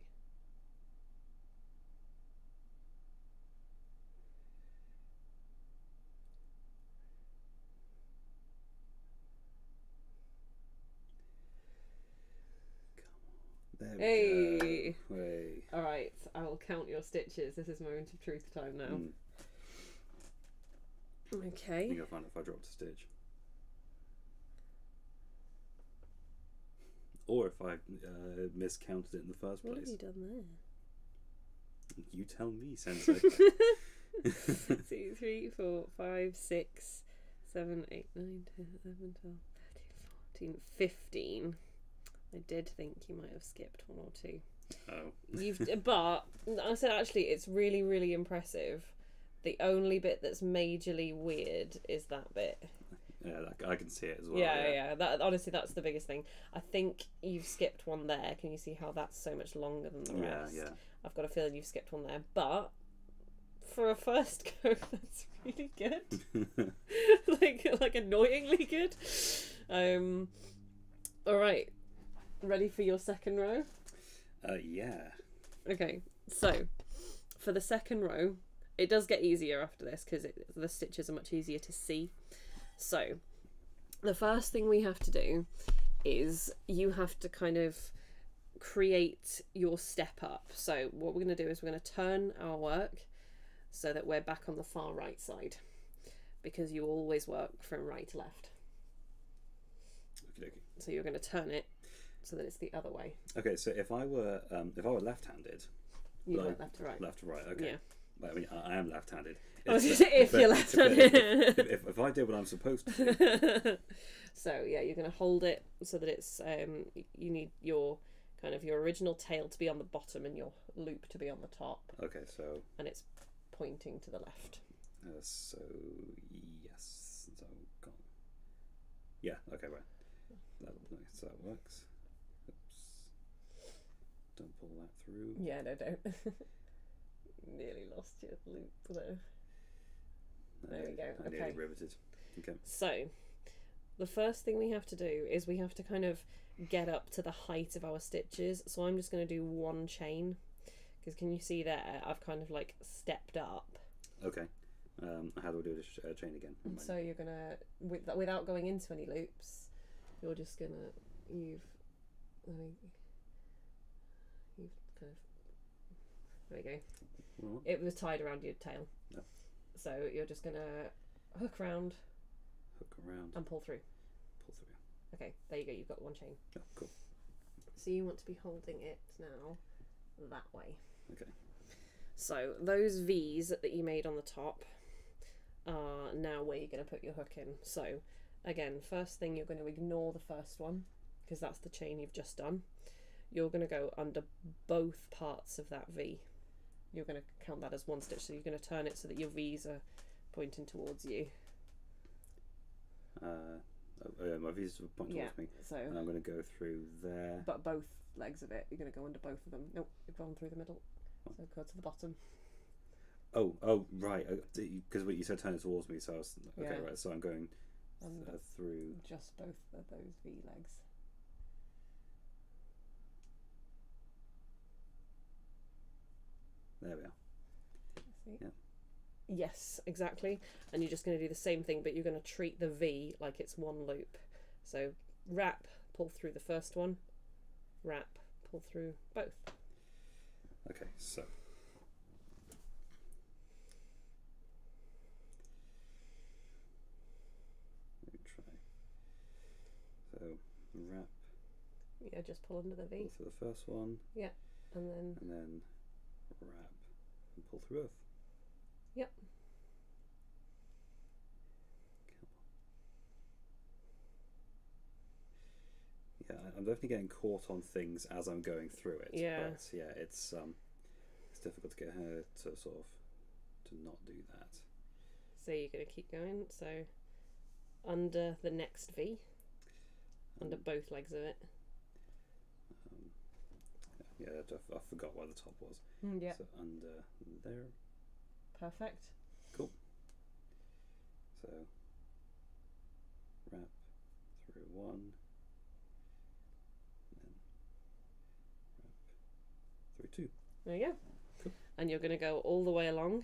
Come on. There we Hey. go. Hey. All right, I will count your stitches. This is moment of truth time now. Mm. I Okay. think I'll find if I dropped a stitch. Or if I uh, miscounted it in the first What have place. you done there? You tell me, Sensei. Two, three, four, five, six, seven, eight, nine, ten, eleven, twelve, thirteen, fourteen, fifteen. I did think you might have skipped one or two. Oh. You've, but I said actually, it's really, really impressive. The only bit that's majorly weird is that bit. Yeah, I can see it as well. yeah, yeah, That honestly, that's the biggest thing. I think you've skipped one there. Can you see how that's so much longer than the rest? Yeah, yeah. I've got a feeling you've skipped one there, but for a first go, that's really good. like, like annoyingly good. Um, all right, ready for your second row? Uh, yeah. Okay, so for the second row, it does get easier after this because the stitches are much easier to see. So, the first thing we have to do is you have to kind of create your step up. So, what we're going to do is we're going to turn our work so that we're back on the far right side because you always work from right to left. Okay, So, you're going to turn it so that it's the other way. okay. So if I were um, if I were left-handed, You Like, left to right. left to right. Okay. Yeah. Well, I mean, I I am left-handed. I was If- you're left-handed. if, if, if I did what I'm supposed to, do, so yeah, you're going to hold it so that it's um you need your kind of your original tail to be on the bottom and your loop to be on the top, okay. So, and it's pointing to the left. uh, so yes. So gone. Yeah. Okay. Right. That, so that works. Don't pull that through. Yeah, no, don't. Nearly lost your loop there. There we go, I nearly okay. riveted. Okay. So, the first thing we have to do is we have to kind of get up to the height of our stitches. So I'm just going to do one chain because can you see there? I've kind of like stepped up. Okay. Um, how do we do this uh, chain again? And so you're gonna, with, without going into any loops, you're just gonna, you've, I mean, kind of, there we go. Well, It was tied around your tail. So you're just gonna hook around hook around, and pull through. pull through. Okay, there you go. You've got one chain. Oh, cool. So you want to be holding it now that way. Okay. So those V's that you made on the top are now where you're going to put your hook in. So again, first thing you're going to ignore the first one because that's the chain you've just done. You're going to go under both parts of that V. You're going to count that as one stitch. So you're going to turn it so that your V's are pointing towards you. Uh, yeah, my V's pointing Yeah. towards me, So, and I'm going to go through there. but both legs of it, you're going to go under both of them. Nope, you've gone through the middle. So go to the bottom. Oh, oh, right. Because what you said, turn it towards me. So I was okay, Yeah. right. So I'm going And uh, through. just both of those V legs. There we are. Yeah. Yes, exactly. And you're just going to do the same thing, but you're going to treat the V like it's one loop. So wrap, pull through the first one, wrap, pull through both. Okay, so. Let me try. So wrap Yeah, just pull under the V, pull through the first one, Yeah, and then and then wrap and pull through both. Yep. Yeah, I'm definitely getting caught on things as I'm going through it. Yeah. But yeah, it's um, it's difficult to get her to sort of to not do that. So you're going to keep going. So under the next V, under um, both legs of it yeah, I, I forgot where the top was. Mm, yeah. So under uh, there. Perfect. Cool. So wrap through one, and then wrap through two. There you go. Cool. And you're going to go all the way along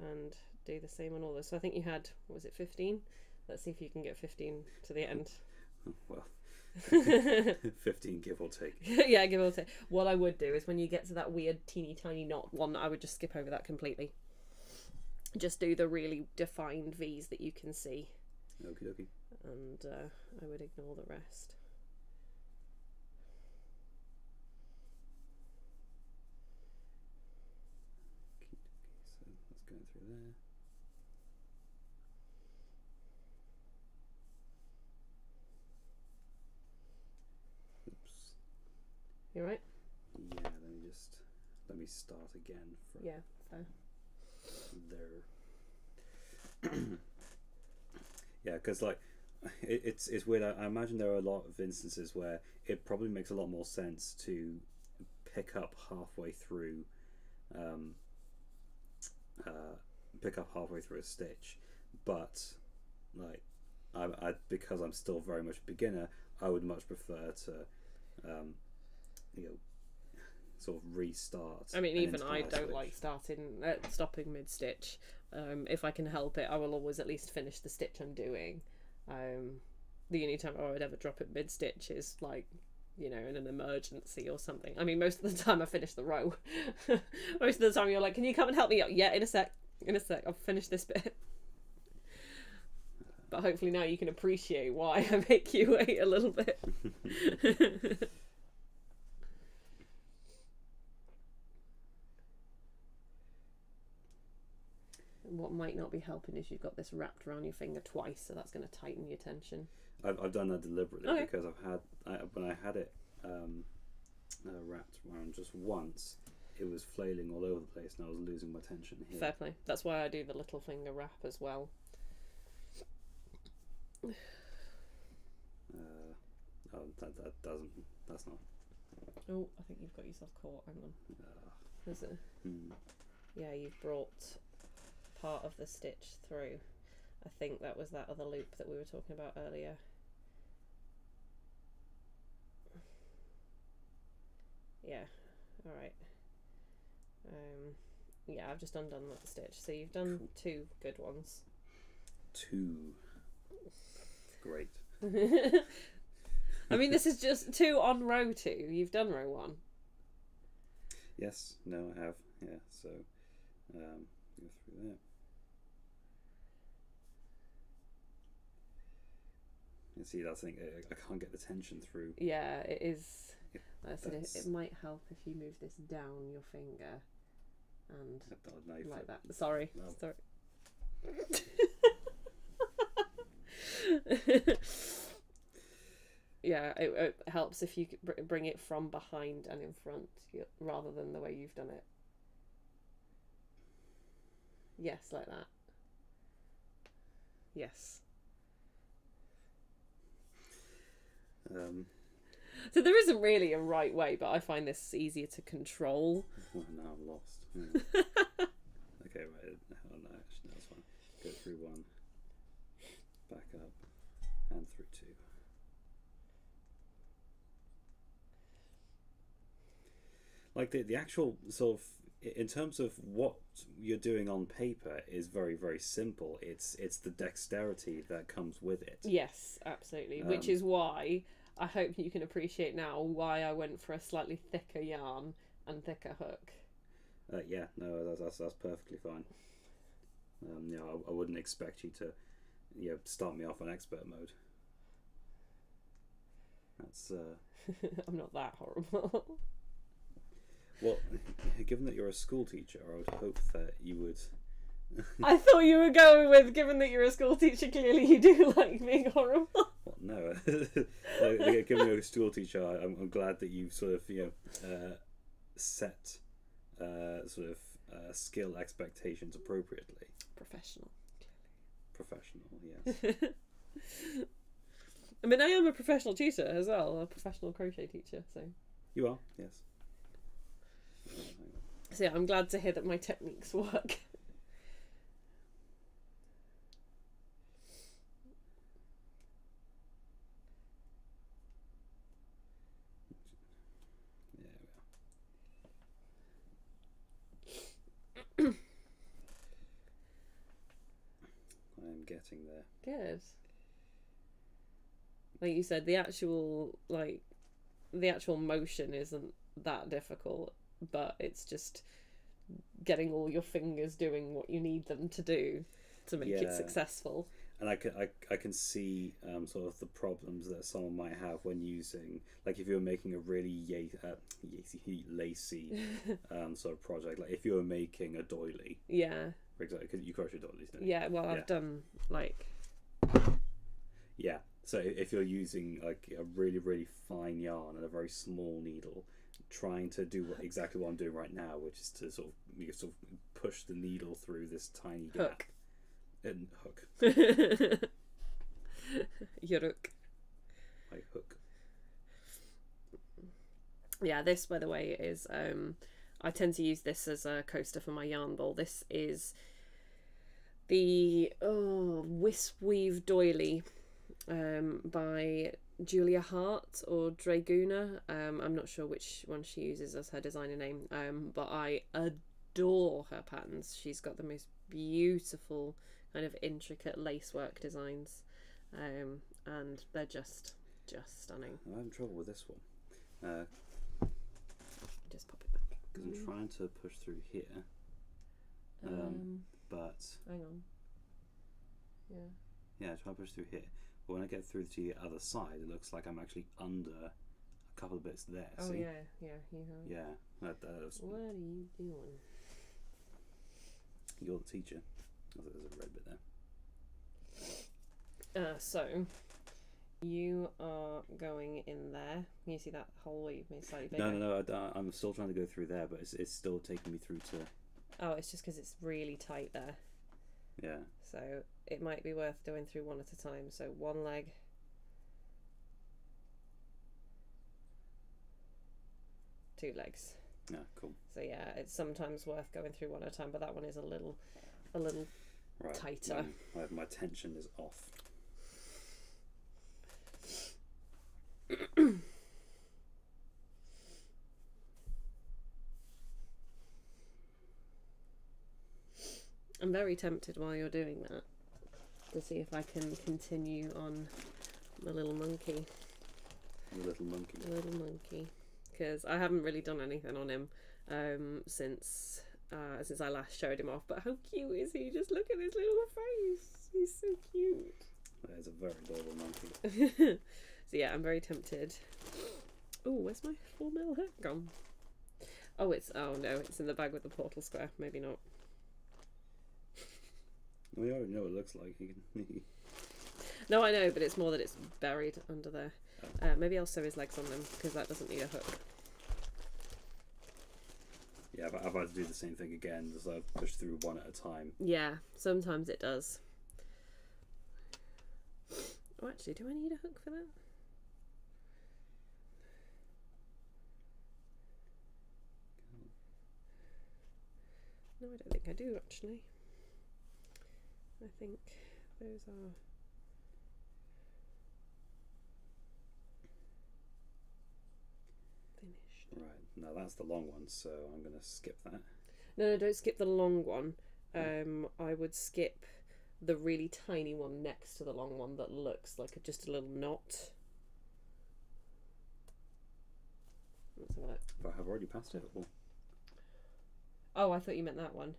and do the same on all those. So I think you had, what was it, 15? Let's see if you can get 15 to the end. Well, fifteen give or take. yeah, give or take. What I would do is when you get to that weird teeny tiny knot one, I would just skip over that completely. Just do the really defined V's that you can see, Okie dokie. and uh, I would ignore the rest. Okie dokie. So that's going through there. Oops. You right? Yeah, let me just let me start again from Yeah. There. yeah, because like it, it's it's weird. I, I imagine there are a lot of instances where it probably makes a lot more sense to pick up halfway through, um, uh, pick up halfway through a stitch, but like I, I because I'm still very much a beginner, I would much prefer to, um, you know, sort of restart. I mean, even I don't switch. like starting, uh, stopping mid stitch. Um, if I can help it, I will always at least finish the stitch I'm doing. Um, the only time I would ever drop it mid stitch is like, you know, in an emergency or something. I mean, most of the time I finish the row. most of the time you're like, can you come and help me out? Yeah, in a sec. In a sec. I'll finish this bit. But hopefully now you can appreciate why I make you wait a little bit. What might not be helping is you've got this wrapped around your finger twice, so that's going to tighten your tension. I've, I've done that deliberately Okay. because I've had I, when I had it um, uh, wrapped around just once, it was flailing all over the place, and I was losing my tension here. Fair play. That's why I do the little finger wrap as well. Uh, oh, that that doesn't. That's not. Oh, I think you've got yourself caught. Hang on. Uh, Is it? hmm. Yeah, you've brought part of the stitch through. I think that was that other loop that we were talking about earlier. Yeah, alright. Um, yeah, I've just undone that stitch. So you've done Cool. two good ones. Two. Great. I mean, this is just two on row two. You've done row one. Yes. No, I have. Yeah. So, um, go through that. You see, that's the thing. I, I can't get the tension through. Yeah, it is. Yep, I said it, it might help if you move this down your finger and that like that. Sorry, No. sorry. yeah, it, it helps if you bring it from behind and in front rather than the way you've done it. Yes, like that. Yes. Um, So there isn't really a right way, but I find this easier to control. now I'm lost. Hmm. okay, right. Oh, no, actually, that's fine. Go through one, back up, and through two. Like the the actual sort of in terms of what you're doing on paper is very very simple. It's it's the dexterity that comes with it. Yes, absolutely. Which Um, is why I hope you can appreciate now why I went for a slightly thicker yarn and thicker hook. Uh, yeah, no, that's, that's that's perfectly fine. Um, know, I, I wouldn't expect you to, you know, start me off on expert mode. That's uh, I'm not that horrible. well, given that you're a school teacher, I would hope that you would I thought you were going with, given that you're a school teacher, clearly you do like being horrible. Well, no, Like, given you're a school teacher, I- I'm, I'm glad that you've sort of you know uh, set uh, sort of uh, skill expectations appropriately. Professional. Professional, yes. I mean, I am a professional tutor as well, a professional crochet teacher. So, you are, yes. so yeah, I'm glad to hear that my techniques work. Yeah, we are. There. Good. Like you said, the actual like the actual motion isn't that difficult, but it's just getting all your fingers doing what you need them to do to make it successful. and I can I, I can see um, sort of the problems that someone might have when using like if you were making a really ye- uh, lacy um, sort of project like if you were making a doily Yeah. Example because you crochet doilies don't you? Yeah, well, Yeah. I've done like yeah so if you're using like a really really fine yarn and a very small needle trying to do what, exactly what I'm doing right now which is to sort of you sort of push the needle through this tiny gap Hook. and hook Yoruk. like hook Yeah, this by the way is um I tend to use this as a coaster for my yarn ball. This is the oh Wisp Weave Doily um by Julia Hart or Draguna. Um I'm not sure which one she uses as her designer name. Um but I adore her patterns. She's got the most beautiful kind of intricate lacework designs. Um and they're just just stunning. I'm having trouble with this one uh, Just pop it. Because I'm trying to push through here Um, um but Hang on. Yeah. yeah, try to push through here. But when I get through to the other side, it looks like I'm actually under a couple of bits there. Oh see? yeah, yeah. You have. Yeah, that, that was, What are you doing? you're the teacher. I thought there was a red bit there. Uh, so you are going in there. Can you see that hole where you've made slightly bigger? No, no, no. I, I'm still trying to go through there, but it's, it's still taking me through to Oh, it's just because it's really tight there. yeah. So it might be worth doing through one at a time. So one leg. Two legs. Yeah, cool. So yeah, it's sometimes worth going through one at a time, but that one is a little, a little Right. Tighter. My tension is off. I'm very tempted while you're doing that to see if I can continue on the little monkey, The little monkey. the little monkey, because I haven't really done anything on him um, since uh, since I last showed him off. But how cute is he? Just look at his little face. He's so cute. That is a very adorable monkey. so yeah, I'm very tempted. Oh, where's my four mil hat gone? Oh, it's oh no, it's in the bag with the portal square. Maybe not. We already know what it looks like. No, I know, but it's more that it's buried under there. Uh, maybe I'll sew his legs on them because that doesn't need a hook. yeah, I've, I've had to do the same thing again. Just I've pushed through one at a time. Yeah, sometimes it does. Oh, actually, do I need a hook for that? No, I don't think I do actually. I think those are. Finished. Right. Now that's the long one, so I'm gonna skip that. No, no, don't skip the long one. Um, I would skip the really tiny one next to the long one that looks like a, just a little knot. Let's have a look. But I've already passed it. Oh, I thought you meant that one.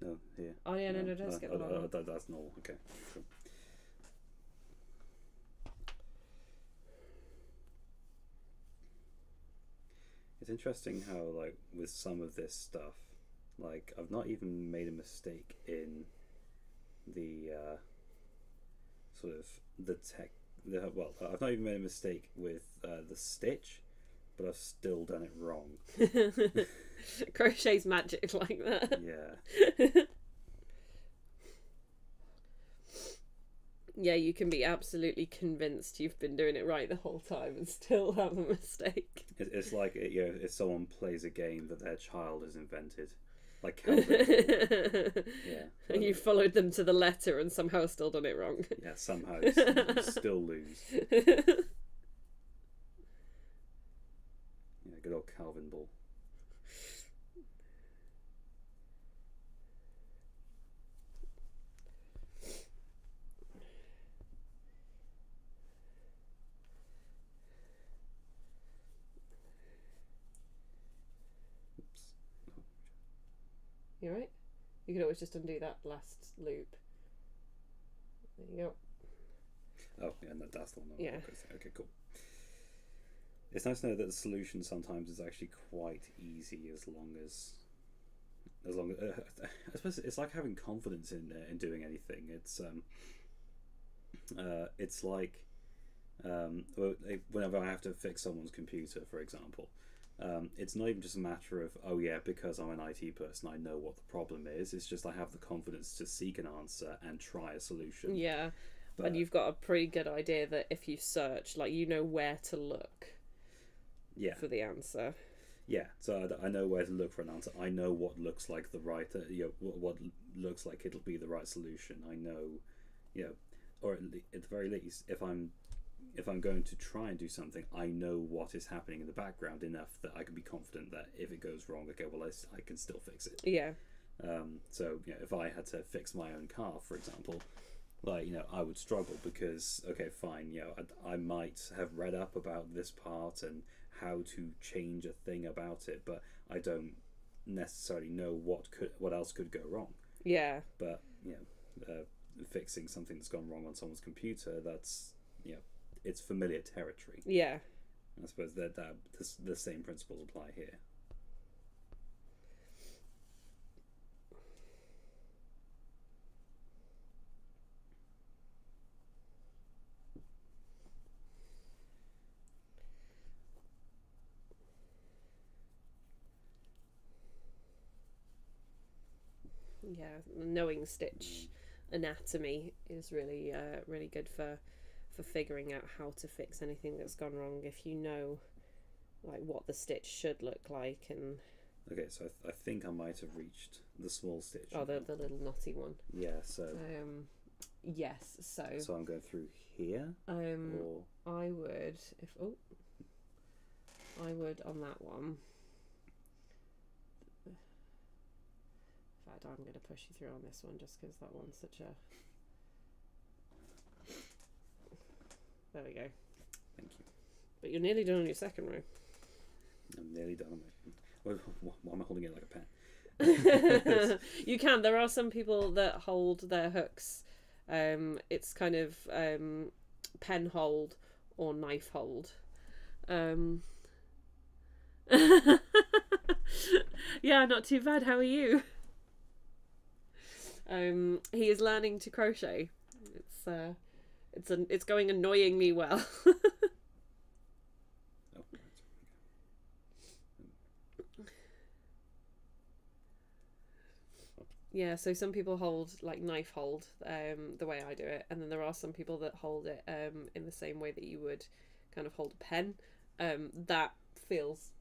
no, here. Oh yeah, no, no, Uh, don't skip uh, long uh, that- that's normal. Okay. It's interesting how, like, with some of this stuff, like I've not even made a mistake in the uh, sort of the tech. The, well, I've not even made a mistake with uh, the stitch, but I've still done it wrong. Crochet's magic like that. Yeah, Yeah, you can be absolutely convinced you've been doing it right the whole time and still have a mistake. it's like you know, if someone plays a game that their child has invented, like Calvin. yeah, And you followed them to the letter and somehow still done it wrong. yeah, somehow you s- you still lose. Yeah, good old Calvin ball. Oops. You right? You could always just undo that last loop. There you go. Oh, yeah, and that, that's the one. Yeah. Okay, cool. It's nice to know that the solution sometimes is actually quite easy as long as, as long as uh, I suppose it's like having confidence in uh, in doing anything. It's um, uh, it's like um, whenever I have to fix someone's computer, for example. Um, it's not even just a matter of oh yeah because I'm an IT person I know what the problem is. It's just I have the confidence to seek an answer and try a solution. Yeah. But- and you've got a pretty good idea that if you search, like, you know where to look yeah, for the answer. Yeah, so I, I know where to look for an answer. I know what looks like the right, uh, you know, what, what looks like it'll be the right solution. I know, you know, or at, le- at the very least, if I'm if I'm going to try and do something, I know what is happening in the background enough that I can be confident that if it goes wrong, okay, well, I, I can still fix it. Yeah. Um, so you know, if I had to fix my own car, for example, like you know, I would struggle because okay, fine, you know, I, I might have read up about this part and how to change a thing about it, but I don't necessarily know what could what else could go wrong. Yeah. But you know, uh, fixing something that's gone wrong on someone's computer, that's you know, it's familiar territory. Yeah. I suppose that that the, the same principles apply here. Yeah. Knowing stitch anatomy is really, uh, really good for for figuring out how to fix anything that's gone wrong. If you know, like, what the stitch should look like and Okay, so I, th- I think I might have reached the small stitch. oh, the the little knotty one. Yeah, so Um, yes. So, so I'm going through here, um, or I would if oh, I would on that one. Fact, I'm going to push you through on this one just because that one's such a. There we go. thank you. But you're nearly done on your second row. I'm nearly done. on my- Why, why why am I holding it like a pen? you can. There are some people that hold their hooks. Um, it's kind of um, pen hold or knife hold. Um, yeah, not too bad. How are you? Um, he is learning to crochet. It's uh, it's an, it's going annoyingly well. Oh. Yeah, so some people hold like knife hold, um, the way I do it, and then there are some people that hold it um in the same way that you would kind of hold a pen. Um, that feels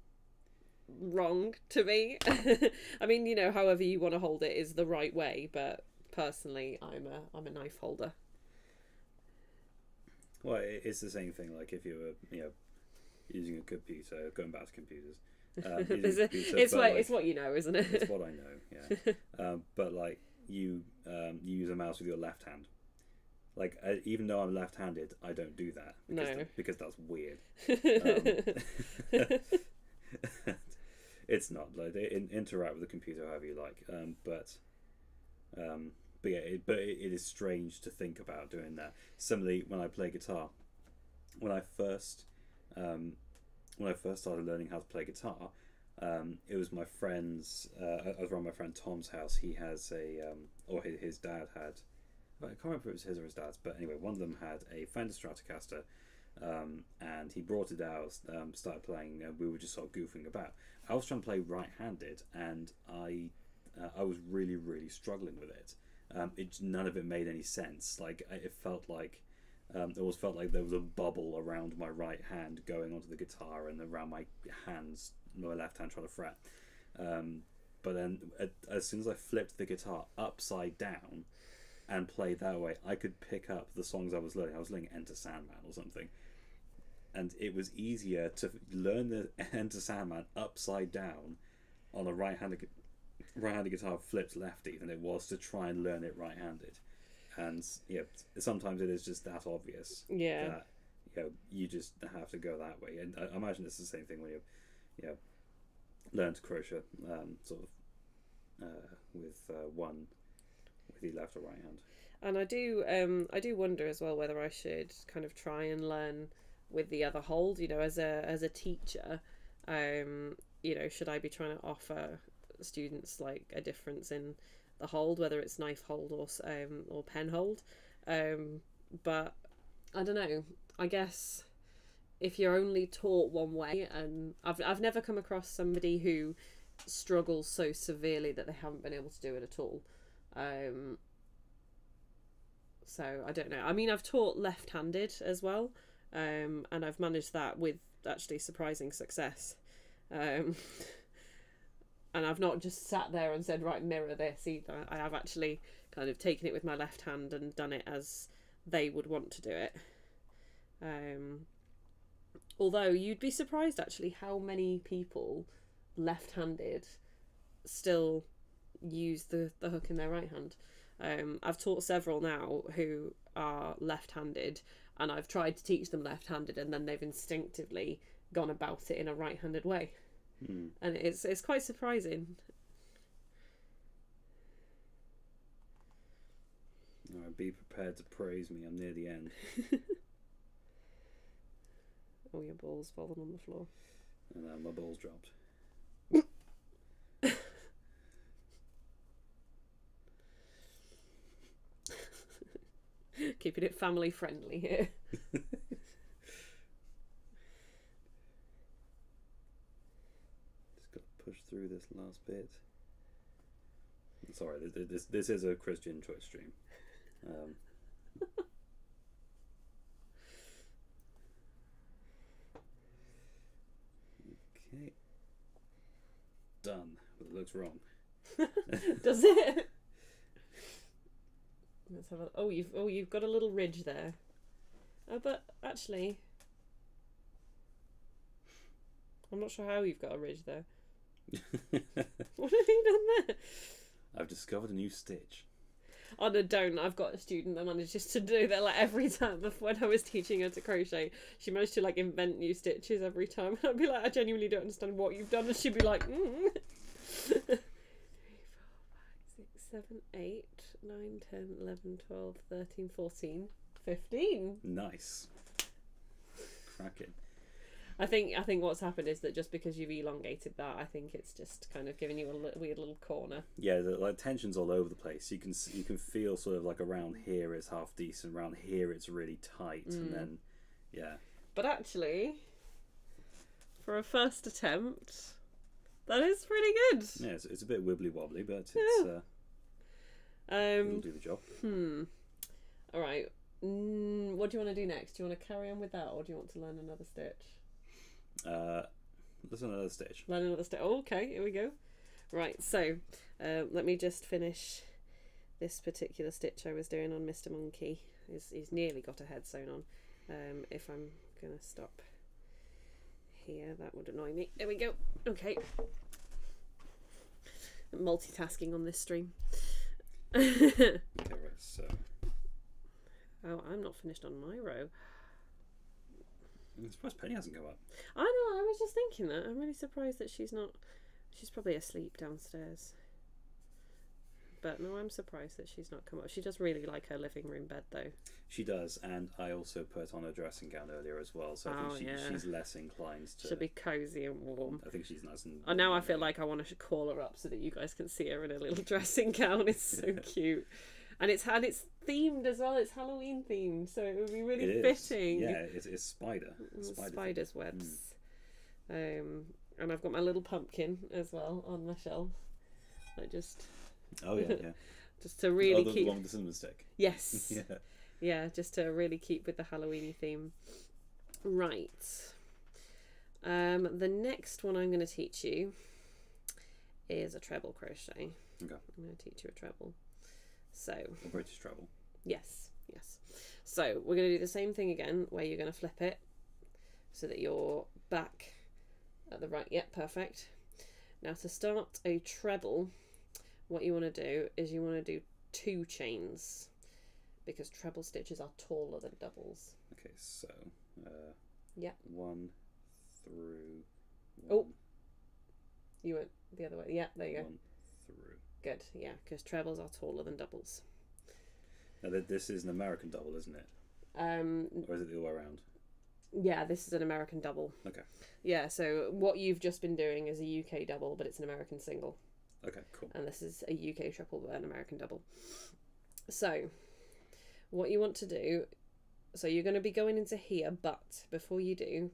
wrong to me. I mean, you know, however you want to hold it is the right way, but personally, I'm a I'm a knife holder. Well, it's the same thing. Like if you were, you know, using a computer, going back to computers. Um, It's computer, it's but, what like, it's what you know, isn't it? it's what I know. Yeah. um, but like you, um, you use a mouse with your left hand. Like uh, even though I'm left-handed, I don't do that because, No. because that's weird. It's not like they in, interact with the computer however you like. Um, but um, but yeah, it, but it, it is strange to think about doing that. Similarly, when I play guitar, when I first um, when I first started learning how to play guitar, Um, it was my friend's. Uh, I was around my friend Tom's house. He has a, um, or his, his dad had. I can't remember if it was his or his dad's, but anyway, one of them had a Fender Stratocaster, um, and he brought it out, um, started playing. Uh, we were just sort of goofing about. I was trying to play right-handed, and I, uh, I was really, really struggling with it. Um, it none of it made any sense. Like it felt like um, it always felt like there was a bubble around my right hand going onto the guitar and around my hands, my left hand trying to fret. Um, but then as soon as I flipped the guitar upside down and played that way, I could pick up the songs I was learning. I was learning Enter Sandman or something. And it was easier to learn the Enter Sandman upside down on a right-handed right-handed guitar flipped lefty than it was to try and learn it right-handed. And yeah, sometimes it is just that obvious Yeah. that you know you just have to go that way. And I I imagine it's the same thing when you you know learn to crochet um, sort of uh, with uh, one with your left or right hand. And I do, um, I do wonder as well whether I should kind of try and learn with the other hold. You know, as a as a teacher, um, you know, should I be trying to offer students like a difference in the hold, whether it's knife hold or um, or pen hold? Um, but I don't know. I guess if you're only taught one way, and I've I've never come across somebody who struggles so severely that they haven't been able to do it at all. Um, so I don't know. I mean, I've taught left-handed as well, um, and I've managed that with actually surprising success. Um, and I've not just sat there and said, "Right, mirror this." Either I have actually kind of taken it with my left hand and done it as they would want to do it. Um, although you'd be surprised actually how many people left-handed still use the, the hook in their right hand. Um, I've taught several now who are left-handed, and I've tried to teach them left-handed, and then they've instinctively gone about it in a right-handed way, Hmm. and it's it's quite surprising. All right, be prepared to praise me. I'm near the end. All your ball's fallen on the floor. And uh, my balls dropped. Keeping it family friendly here. Just got to push through this last bit. Sorry, th- th- this this is a Christian choice stream. Um, okay. Done. But it looks wrong. Does it? Let's have a. Oh, you've oh you've got a little ridge there. Oh, but actually, I'm not sure how you've got a ridge there. What have you done there? I've discovered a new stitch. Oh no, don't! I've got a student that manages to do that like every time. Before when I was teaching her to crochet, she managed to like invent new stitches every time. And I'd be like, I genuinely don't understand what you've done, and she'd be like, mm. Three, four, five, six, seven, eight, nine, ten, eleven, twelve, thirteen, fourteen, fifteen. Nice. Cracking. I think I think what's happened is that just because you've elongated that, I think it's just kind of giving you a li- weird little corner. Yeah, the like tension's all over the place. You can you can feel sort of like around here is half decent, around here it's really tight, Mm. and then yeah, But actually, for a first attempt, that is pretty good. yeah, it's, it's a bit wibbly wobbly, but it's Yeah. uh, Um, do the job. hmm. All right. Mm, what do you want to do next? Do you want to carry on with that, or do you want to learn another stitch? Uh, there's another stage. Learn another stitch. Oh, okay, here we go. Right. So, uh, let me just finish this particular stitch I was doing on Mr. Monkey. He's, he's nearly got a head sewn on. Um, if I'm gonna stop here, that would annoy me. There we go. Okay. Multitasking on this stream. So uh, Oh, I'm not finished on my row. I'm surprised Penny hasn't come up. I know, I was just thinking that. I'm really surprised that she's not. She's probably asleep downstairs. But no, I'm surprised that she's not come up. She does really like her living room bed though. She does, and I also put on a dressing gown earlier as well, so I Oh, think she, yeah. she's less inclined to. She'll be cozy and warm. I think she's nice and. Oh, now I feel like I want to call her up so that you guys can see her in a little dressing gown. It's so cute, and it's and it's themed as well. It's Halloween themed, so it would be really It is. fitting. Yeah, it's, it's spider. Mm, Spider. thing. Spiders webs. Um, and I've got my little pumpkin as well on my shelf. I just Oh yeah, yeah. just to really oh, keep the one with the cinnamon stick. yes yeah. yeah just to really keep with the Halloweeny theme. Right. Um, the next one I'm going to teach you is a treble crochet. Okay. I'm going to teach you a treble. So A British treble. Yes, yes. So we're going to do the same thing again, where you're going to flip it so that you're back at the right. Yep, perfect. Now to start a treble, what you want to do is you want to do two chains because treble stitches are taller than doubles. Okay, so. Uh, Yeah. One through. Oh. You went the other way. Yeah, there you go. One through. Good. Yeah, because trebles are taller than doubles. Now th- this is an American double, isn't it? Um, Or is it the other way around? yeah, this is an American double. Okay. Yeah, so what you've just been doing is a UK double, but it's an American single. Okay, cool. and this is a UK triple but an American double. So, what you want to do, so you're going to be going into here, but before you do,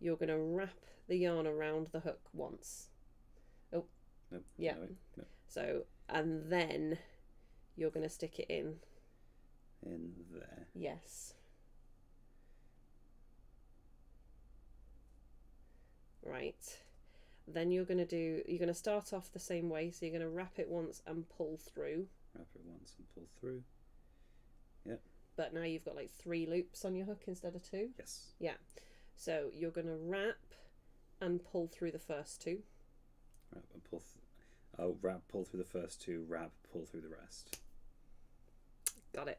you're going to wrap the yarn around the hook once. Oh, nope. Yeah. No, no. So, and then you're going to stick it in. In there. Yes. Right. Then you're going to do, you're going to start off the same way. So you're going to wrap it once and pull through. Wrap it once and pull through. but now you've got like three loops on your hook instead of two. Yes. Yeah. So you're going to wrap and pull through the first two. Wrap and pull. Th- oh, wrap, pull through the first two. Wrap, pull through the rest. Got it.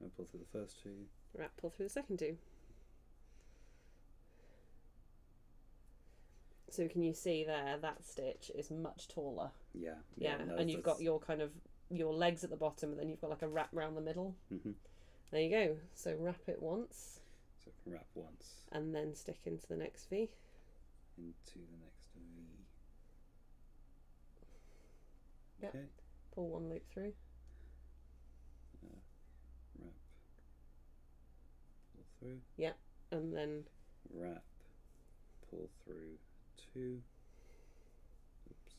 And pull through the first two. Wrap, pull through the second two. So can you see there that stitch is much taller? Yeah. Yeah, no, and you've got your kind of your legs at the bottom, and then you've got like a wrap round the middle. Mhm. There you go. So wrap it once, So wrap once and then stick into the next V. into the next V. Yep. Okay. Pull one loop through. Wrap. Pull through. Yeah. And then Wrap. Pull through two. Oops.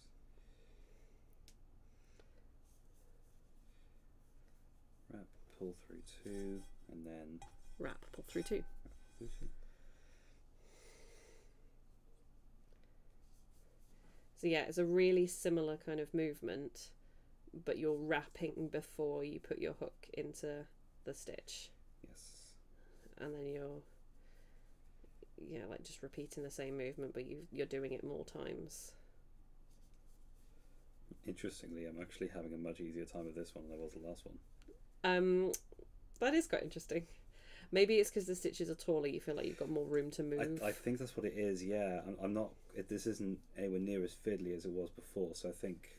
Wrap. Pull through two, and then wrap, pull through two. through two. So yeah, it's a really similar kind of movement, but you're wrapping before you put your hook into the stitch, Yes. and then you're yeah, like just repeating the same movement, but you you're doing it more times. Interestingly, I'm actually having a much easier time with this one than I was the last one. Um, that is quite interesting. Maybe it's because the stitches are taller. You feel like you've got more room to move. I, I think that's what it is. Yeah, I'm, I'm not. It, this isn't anywhere near as fiddly as it was before. So I think.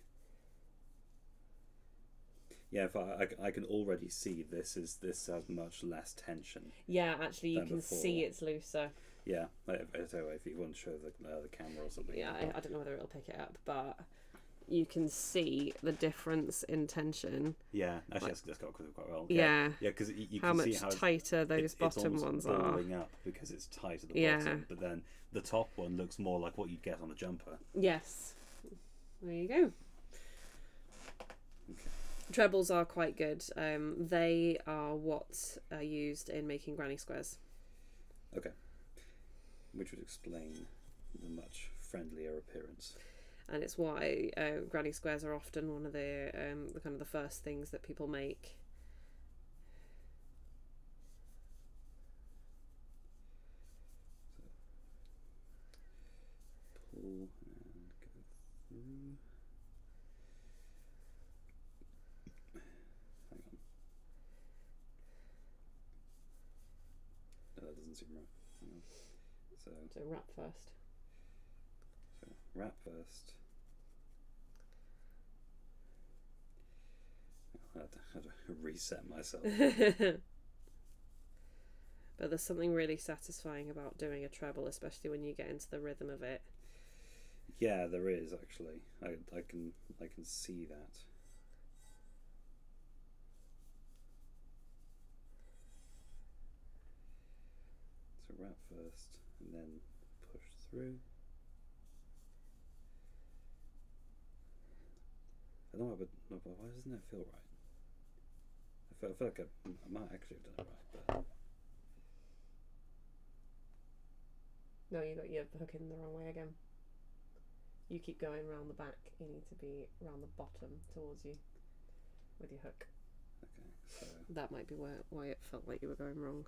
Yeah, if I, I, I can already see this is this has much less tension. yeah, actually, you can see it's looser. Yeah, I, I, so if you want to show the uh, the camera or something. Yeah, I, I don't know whether it'll pick it up, but you can see the difference in tension. yeah. Actually, that's, that's got quite quite well. Yeah. yeah, because you, you how can much see how it- tighter those it's bottom ones are. up because it's tight at the Yeah. bottom. But then the top one looks more like what you'd get on a jumper. Yes. There you go. Trebles are quite good. Um, they are what are used in making granny squares. Which would explain the much friendlier appearance. and it's why uh, granny squares are often one of the um, the kind of the first things that people make. Pull and go through. Hang on. No, that doesn't seem right. So, So wrap first. so wrap first. I had to, had to reset myself. but there's something really satisfying about doing a treble, especially when you get into the rhythm of it. yeah, there is actually. I I can I can see that. So wrap first and then push through. I don't know, but, no, but why doesn't that feel right? I feel, I feel like I, I might actually have done it right, but No, you got your hook in the wrong way again. You keep going round the back. You need to be round the bottom towards you with your hook. okay. So That might be where why it felt like you were going wrong.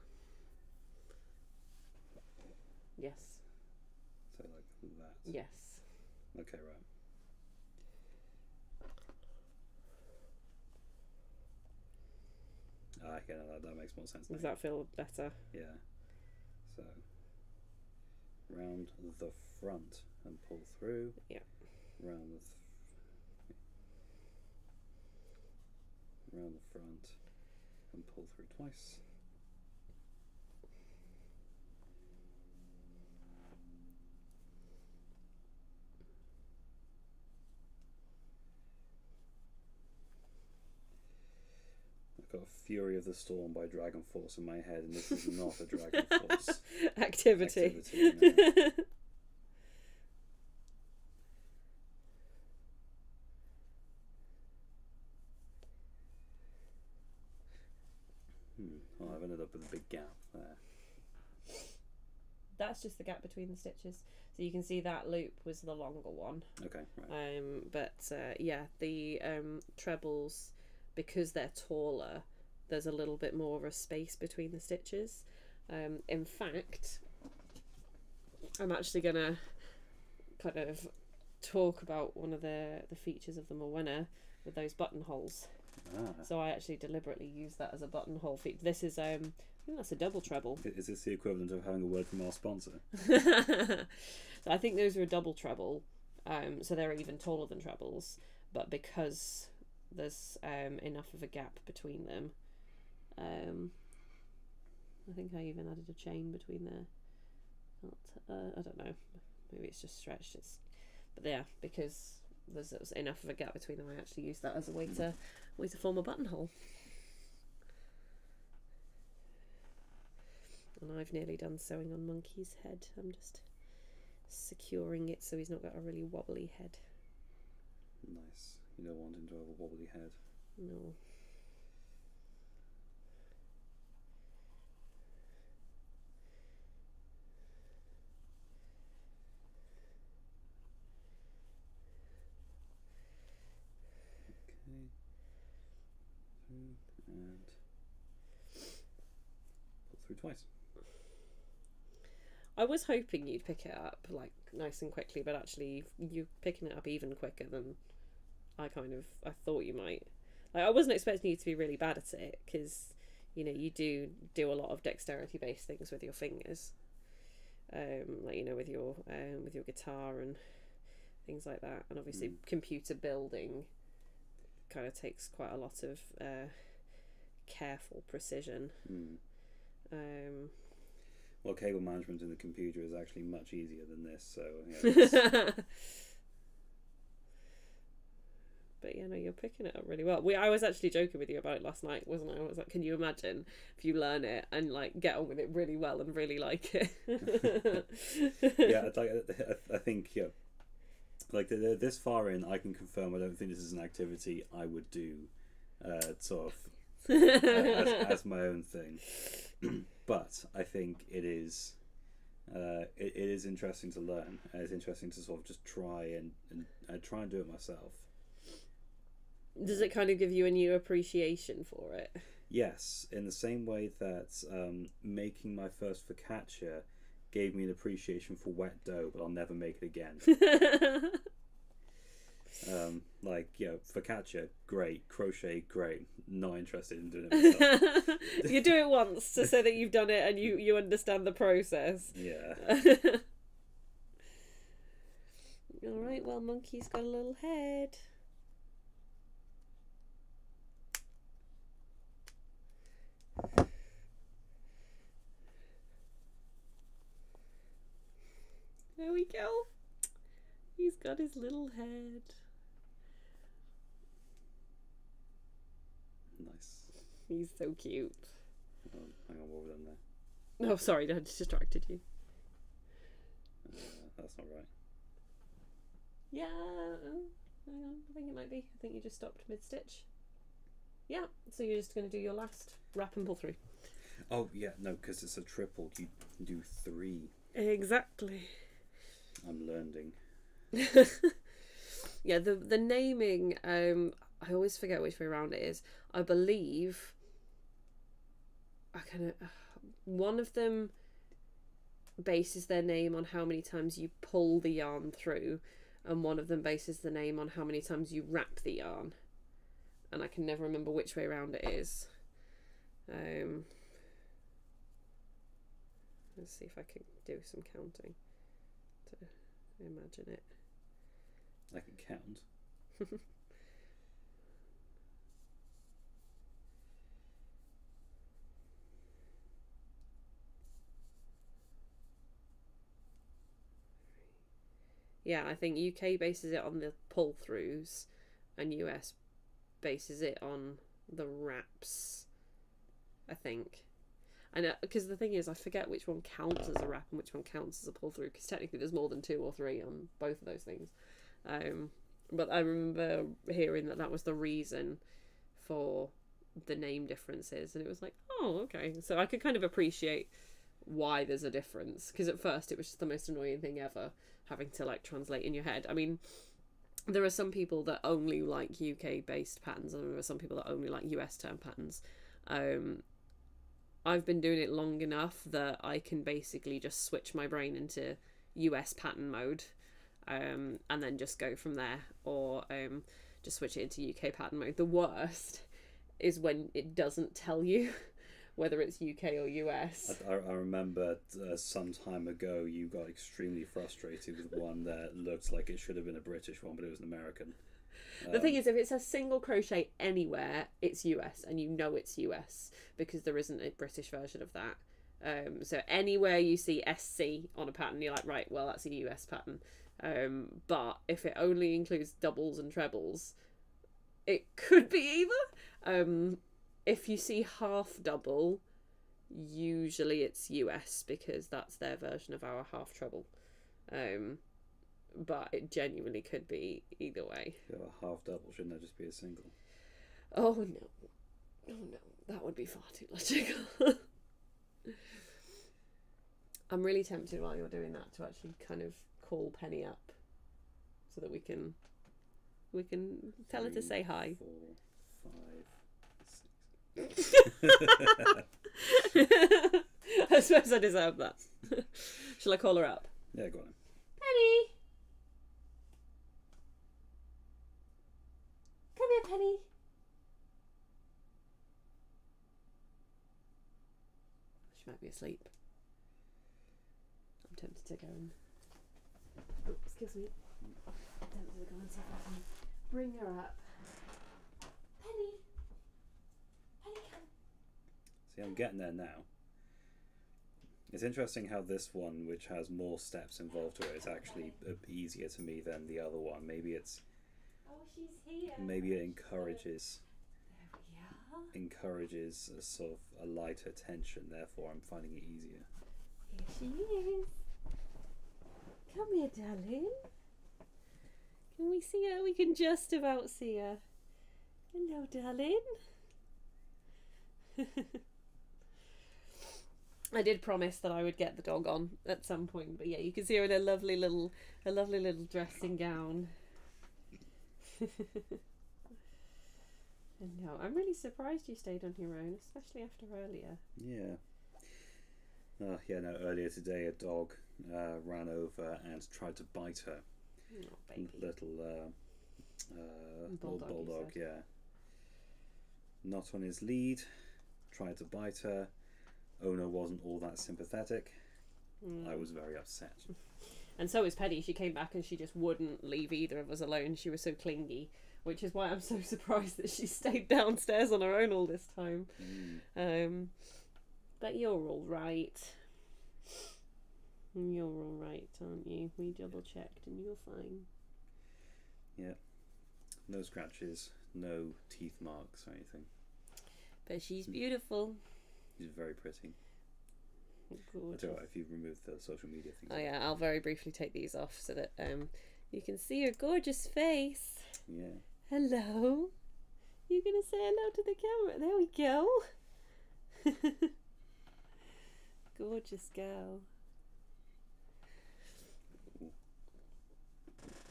Yes. so like that. Yes. Okay, right. Ah, okay, no, that, that makes more sense. now. Does that feel better? Yeah. So round the front and pull through. Yeah. Round the th- round the front and pull through twice. Got Fury of the Storm by Dragon Force in my head, and this is not a Dragon Force Activity. activity. no. Hmm. I've ended up with a big gap there. That's just the gap between the stitches. So you can see that loop was the longer one. Okay, right. Um, but uh, yeah, the um, trebles, because they're taller, there's a little bit more of a space between the stitches. Um, in fact, I'm actually gonna kind of talk about one of the the features of the Moena with those buttonholes. Ah. So I actually deliberately use that as a buttonhole feature. This is um, I think that's a double treble. Is this the equivalent of having a word from our sponsor? so I think those are a double treble. Um, so they're even taller than trebles, but because there's um, enough of a gap between them, um, I think I even added a chain between there. Not, uh, I don't know. Maybe it's just stretched. It's, but yeah, because there's, there's enough of a gap between them, I actually use that as a way to way to form a buttonhole. And I've nearly done sewing on Monkey's head. I'm just securing it so he's not got a really wobbly head. Nice. You don't want him to have a wobbly head. No. Okay. Through and pull through twice. I was hoping you'd pick it up like nice and quickly, but actually you're picking it up even quicker than I kind of I thought you might. Like I wasn't expecting you to be really bad at it because you know you do do a lot of dexterity based things with your fingers, um, like you know with your um, with your guitar and things like that, and obviously Mm. computer building kind of takes quite a lot of uh, careful precision. Hmm. Um, Well, cable management in the computer is actually much easier than this, so yeah, but yeah, no, you're picking it up really well. We, I was actually joking with you about it last night, wasn't I? I was like, can you imagine if you learn it and like get on with it really well and really like it? yeah, like I, think yeah, like this far in, I can confirm I don't think this is an activity I would do, uh, sort of as, as my own thing. but I think it is, uh, it, it is interesting to learn, it's interesting to sort of just try and, and try and do it myself. Does it kind of give you a new appreciation for it? Yes, in the same way that um, making my first focaccia gave me an appreciation for wet dough, but I'll never make it again. Um, like, you know, focaccia, great. Crochet, great. Not interested in doing it myself. you do it once to say that you've done it and you, you understand the process. yeah. All right, well, monkey's got a little head. There we go. He's got his little head. Nice. He's so cute. Um, hang on, what was in there? No, sorry, I distracted you. Uh, that's not right. Yeah, oh, hang on, I think it might be. I think you just stopped mid stitch. Yeah, so you're just going to do your last wrap and pull through. Oh yeah, no, because it's a triple. You do three. Exactly. I'm learning. yeah, the the naming. Um, I always forget which way around it is. I believe. I kind of one of them bases their name on how many times you pull the yarn through, and one of them bases the name on how many times you wrap the yarn. And I can never remember which way around it is. Um, let's see if I can do some counting to imagine it. I can count. Yeah, I think UK bases it on the pull throughs, and US bases it on the wraps. I think. And because the thing is, I forget which one counts as a wrap and which one counts as a pull through. Because technically, there's more than two or three on both of those things. Um, but I remember hearing that that was the reason for the name differences, and it was like, oh, okay. So I could kind of appreciate why there's a difference. Because at first, it was just the most annoying thing ever having to like translate in your head. I mean, there are some people that only like UK based patterns, and there are some people that only like US term patterns. Um, I've been doing it long enough that I can basically just switch my brain into US pattern mode, um, and then just go from there, or um, just switch it into UK pattern mode. The worst is when it doesn't tell you whether it's UK or US. I, I remember uh, some time ago you got extremely frustrated with one that looked like it should have been a British one, but it was an American. The thing is, if it's a single crochet anywhere, it's US, and you know it's US because there isn't a British version of that. Um, so anywhere you see SC on a pattern, you're like, right, well, that's a US pattern. Um, but if it only includes doubles and trebles, it could be either. If you see half double, usually it's US because that's their version of our half treble. Um, but it genuinely could be either way. You have a half double, shouldn't there just be a single? Oh no. Oh no, that would be far too logical. I'm really tempted while you're doing that to actually kind of call Penny up so that we can we can tell her to say hi. Four, five. I suppose I deserve that. Shall I call her up? Yeah, go on. Penny! Come here, Penny. She might be asleep. I'm tempted to go and. Oh, excuse me. I'm tempted to go and see if I can bring her up. Penny! Penny, come. See, I'm getting there now. It's interesting how this one, which has more steps involved to it, is actually easier to me than the other one. Maybe it's Oh, she's here. maybe it encourages There we are. encourages a sort of a lighter tension. Therefore, I'm finding it easier. Here she is. Come here, darling. Can we see her? We can just about see her. Hello, darling. I did promise that I would get the dog on at some point, but yeah, you can see her in a lovely little, a lovely little dressing gown. and no, I'm really surprised you stayed on your own, especially after earlier. Yeah. Oh, yeah, no, earlier today a dog uh, ran over and tried to bite her. Oh. Little uh, uh, old Bulldog, you bulldog, yeah. Not on his lead, tried to bite her. Owner wasn't all that sympathetic. Mm. I was very upset. And so was Penny. She came back and she just wouldn't leave either of us alone. She was so clingy, which is why I'm so surprised that she stayed downstairs on her own all this time. Mm. Um, but you're all right. You're all right, aren't you? We double checked and you're fine. Yeah. No scratches, no teeth marks or anything. But she's beautiful. She's very pretty. I Gorgeous. if you remove the social media things. Oh yeah, I'll very briefly take these off so that um you can see her gorgeous face. Yeah. Hello. You're gonna say hello to the camera? There we go. gorgeous girl.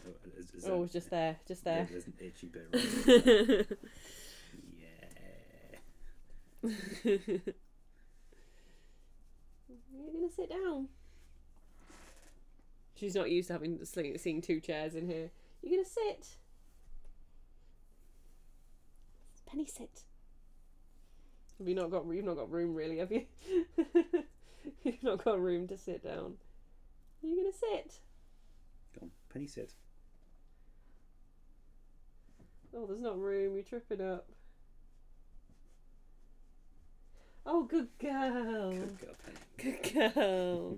Oh, is, is Oh, that- just there, just there- there. There's an itchy bit right Yeah. You're gonna sit down. She's not used to having seeing two chairs in here. You're gonna sit. Penny, sit. Have you not got? You've not got room, really, have you? you've not got room to sit down. You're you gonna sit? Go on, Penny sit. Oh, there's not room. You're tripping up. Oh, good girl. Good girl, Penny. Good girl.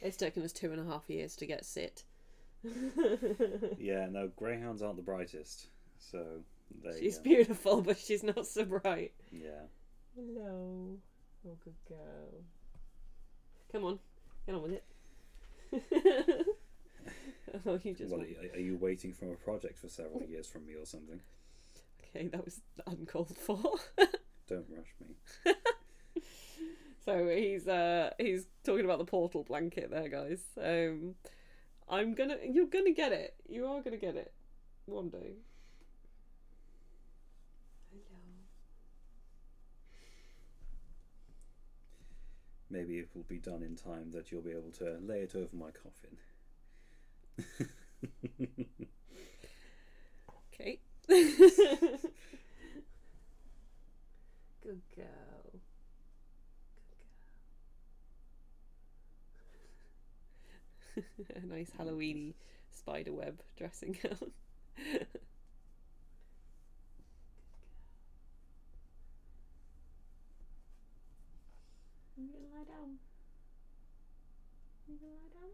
It's taken us two and a half years to get sit. Yeah, no, greyhounds aren't the brightest, so they. she's uh, beautiful, but she's not so bright. Yeah. Hello. Oh, good girl. Come on, get on with it. oh, you just. What, are you waiting for a project for several years from me or something? Okay, that was uncalled for. Don't rush me. So he's uh he's talking about the portal blanket there, guys. Um, I'm gonna you're gonna get it. You are gonna get it one day. Hello. Maybe it will be done in time that you'll be able to lay it over my coffin. Okay. Good girl. Good girl. A nice Halloweeny spider web dressing gown. You gonna lie down? You gonna lie down?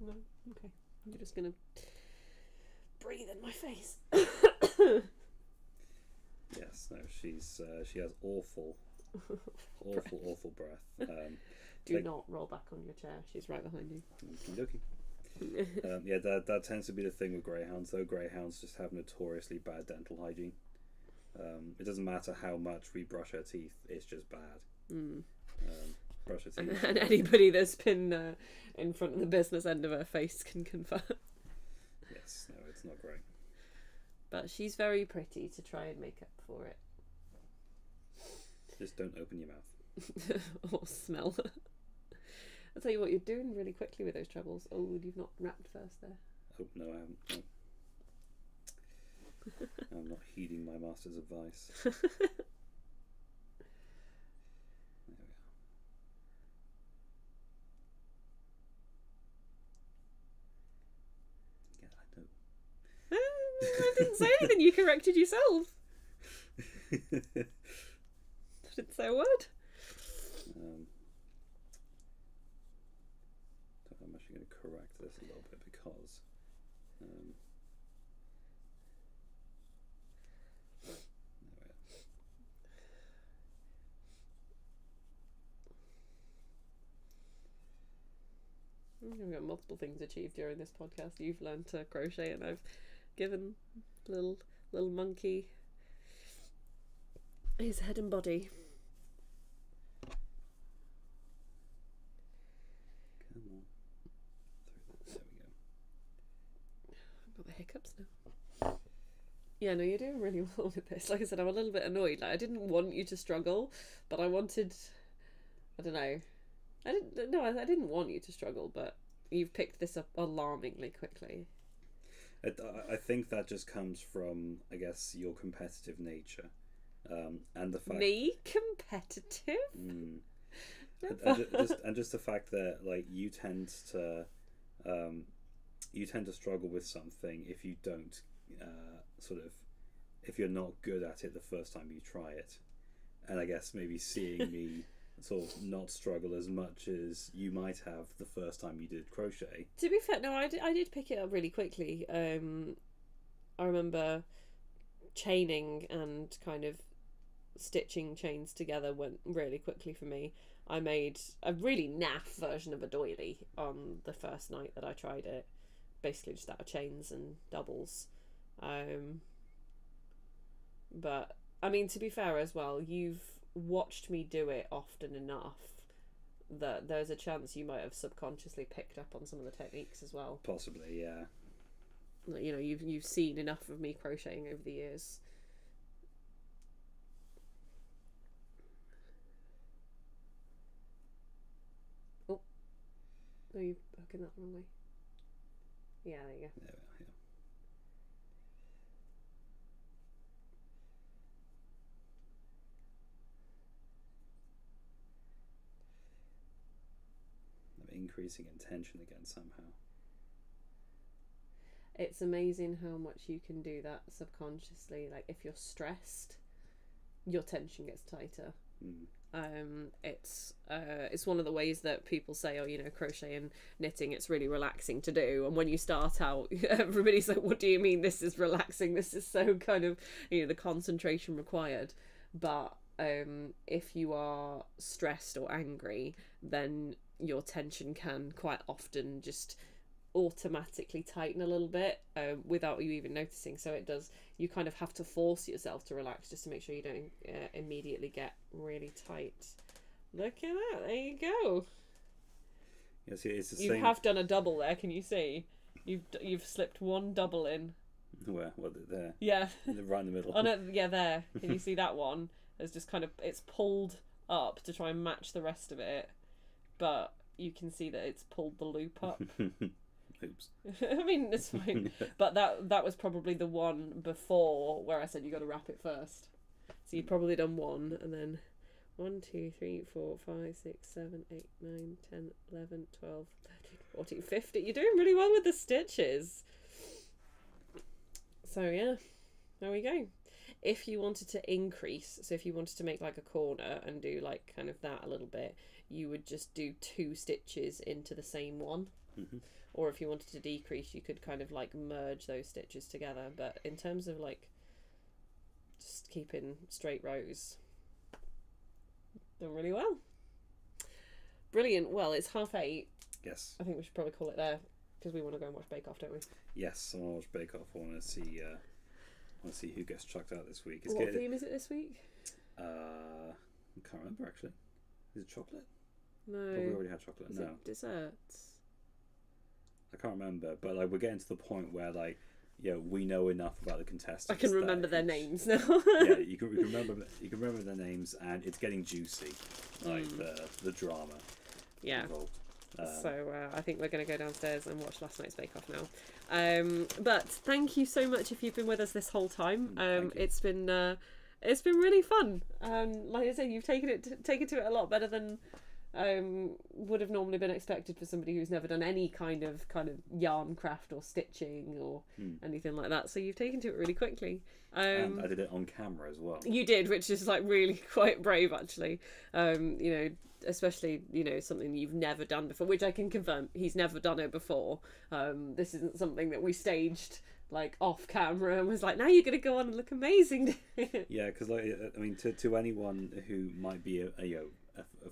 No? Okay. You're just gonna breathe in my face. yes, no, she's uh, she has awful, awful, awful breath. Um, Do Like- not roll back on your chair. She's right behind you. okey-dokey. um, yeah, that that tends to be the thing with greyhounds. Though greyhounds just have notoriously bad dental hygiene. Um, it doesn't matter how much we brush our teeth; it's just bad. Mm. Um, brush our And, teeth. and anybody that's been uh, in front of the business end of her face can confirm. Yes, no, it's not great. But she's very pretty to try and make up for it. Just don't open your mouth. or smell. I'll tell you what, you're doing really quickly with those trebles. Oh, you've not wrapped first there. Oh no, I haven't. No. I'm not heeding my master's advice. There we are. Yeah, I know. I didn't say anything. You corrected yourself. I didn't say a word. um, I'm actually going to correct this a little bit because. Um, there we are. We've got multiple things achieved during this podcast. You've learned to crochet, and I've given little little monkey his head and body. Come on. Through that. There we go. I've got the hiccups now. Yeah, no, you're doing really well with this. Like I said, I'm a little bit annoyed. Like I didn't want you to struggle, but I wanted. I don't know. I didn't. No, I, I didn't want you to struggle, but you've picked this up alarmingly quickly. I, I- think that just comes from, I guess, your competitive nature, um, and the fact. Me competitive? Mm. and, and just and just the fact that like you tend to, um, you tend to struggle with something if you don't uh, sort of if you're not good at it the first time you try it, and I guess maybe seeing me sort of not struggle as much as you might have the first time you did crochet. To be fair, no, I did, I did pick it up really quickly. Um, I remember chaining and kind of stitching chains together went really quickly for me. I made a really naff version of a doily on the first night that I tried it, basically just out of chains and doubles. Um, but I mean, to be fair as well, you've watched me do it often enough that there's a chance you might have subconsciously picked up on some of the techniques as well. Possibly, yeah. You know, you've you've seen enough of me crocheting over the years. Oh, are you hooking that wrong way? Yeah, there you go. There we are, yeah. I'm increasing in tension again somehow. It's amazing how much you can do that subconsciously. Like if you're stressed, your tension gets tighter. Mm. Um, it's uh, it's one of the ways that people say, oh, you know, crochet and knitting, it's really relaxing to do. And when you start out, everybody's like, what do you mean this is relaxing? This is so kind of, you know, the concentration required. But um, if you are stressed or angry, then your tension can quite often just automatically tighten a little bit um, without you even noticing. So it does. You kind of have to force yourself to relax just to make sure you don't uh, immediately get really tight. Look at that! There you go. Yes, it's the You same. have done a double there. Can you see? You've you've slipped one double in. Where? What? There. Yeah. Right in the middle. Oh no, yeah, there. Can you see that one? It's just kind of it's pulled up to try and match the rest of it, but you can see that it's pulled the loop up. Oops. I mean, it's fine. But that that was probably the one before where I said you got to wrap it first. So you've probably done one and then one, two, three, four, five, six, seven, eight, nine, ten, eleven, twelve, thirteen, fourteen, fifteen. You're doing really well with the stitches. So yeah, there we go. If you wanted to increase, so if you wanted to make like a corner and do like kind of that a little bit, you would just do two stitches into the same one Mhm. or if you wanted to decrease you could kind of like merge those stitches together but in terms of like just keeping straight rows done really well brilliant well it's half eight Yes. i think we should probably call it there because we want to go and watch bake off don't we Yes. I want to watch Bake Off. I want to see. Uh, want to see who gets chucked out this week. It's what getting. theme is it this week Uh, I can't remember actually. Is it chocolate? Have we already had chocolate? is no, desserts I can't remember. But like, we're getting to the point where like, yeah, we know enough about the contestants. i can remember their names now yeah, you can, you can remember. You can remember their names, and it's getting juicy, like Mm. the the drama yeah involved. Um, so uh, I think we're going to go downstairs and watch last night's Bake Off now. Um, but thank you so much if you've been with us this whole time. Mm, Um, it's been uh, it's been really fun. Um, like I said, you've taken it taken to it a lot better than um, would have normally been expected for somebody who's never done any kind of kind of yarn craft or stitching or Hmm. anything like that. So you've taken to it really quickly. Um, and I did it on camera as well. you did, which is like really quite brave, actually. Um, you know, especially you know something you've never done before, which I can confirm he's never done it before. Um, this isn't something that we staged like off camera and was like, now you're gonna go on and look amazing. Yeah, because like I mean, to to anyone who might be a, a you know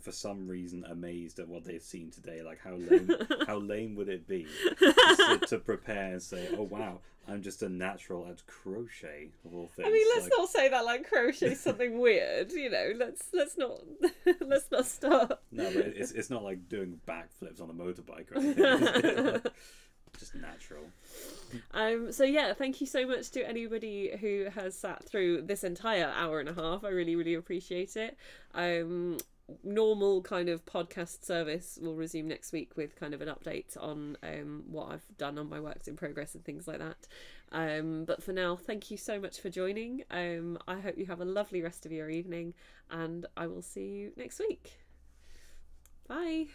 for some reason amazed at what they've seen today, like how lame how lame would it be to, to prepare and say, oh wow, I'm just a natural at crochet of all things. I mean, let's like, not say that like crochet something weird. You know, let's let's not let's not start. No, but it's it's not like doing backflips on a motorbike or anything. Just natural. Um, so yeah, thank you so much to anybody who has sat through this entire hour and a half. I really, really appreciate it. Um, normal kind of podcast service will resume next week with kind of an update on um, what I've done on my works in progress and things like that. Um, but for now, thank you so much for joining. Um, I hope you have a lovely rest of your evening, and I will see you next week. Bye.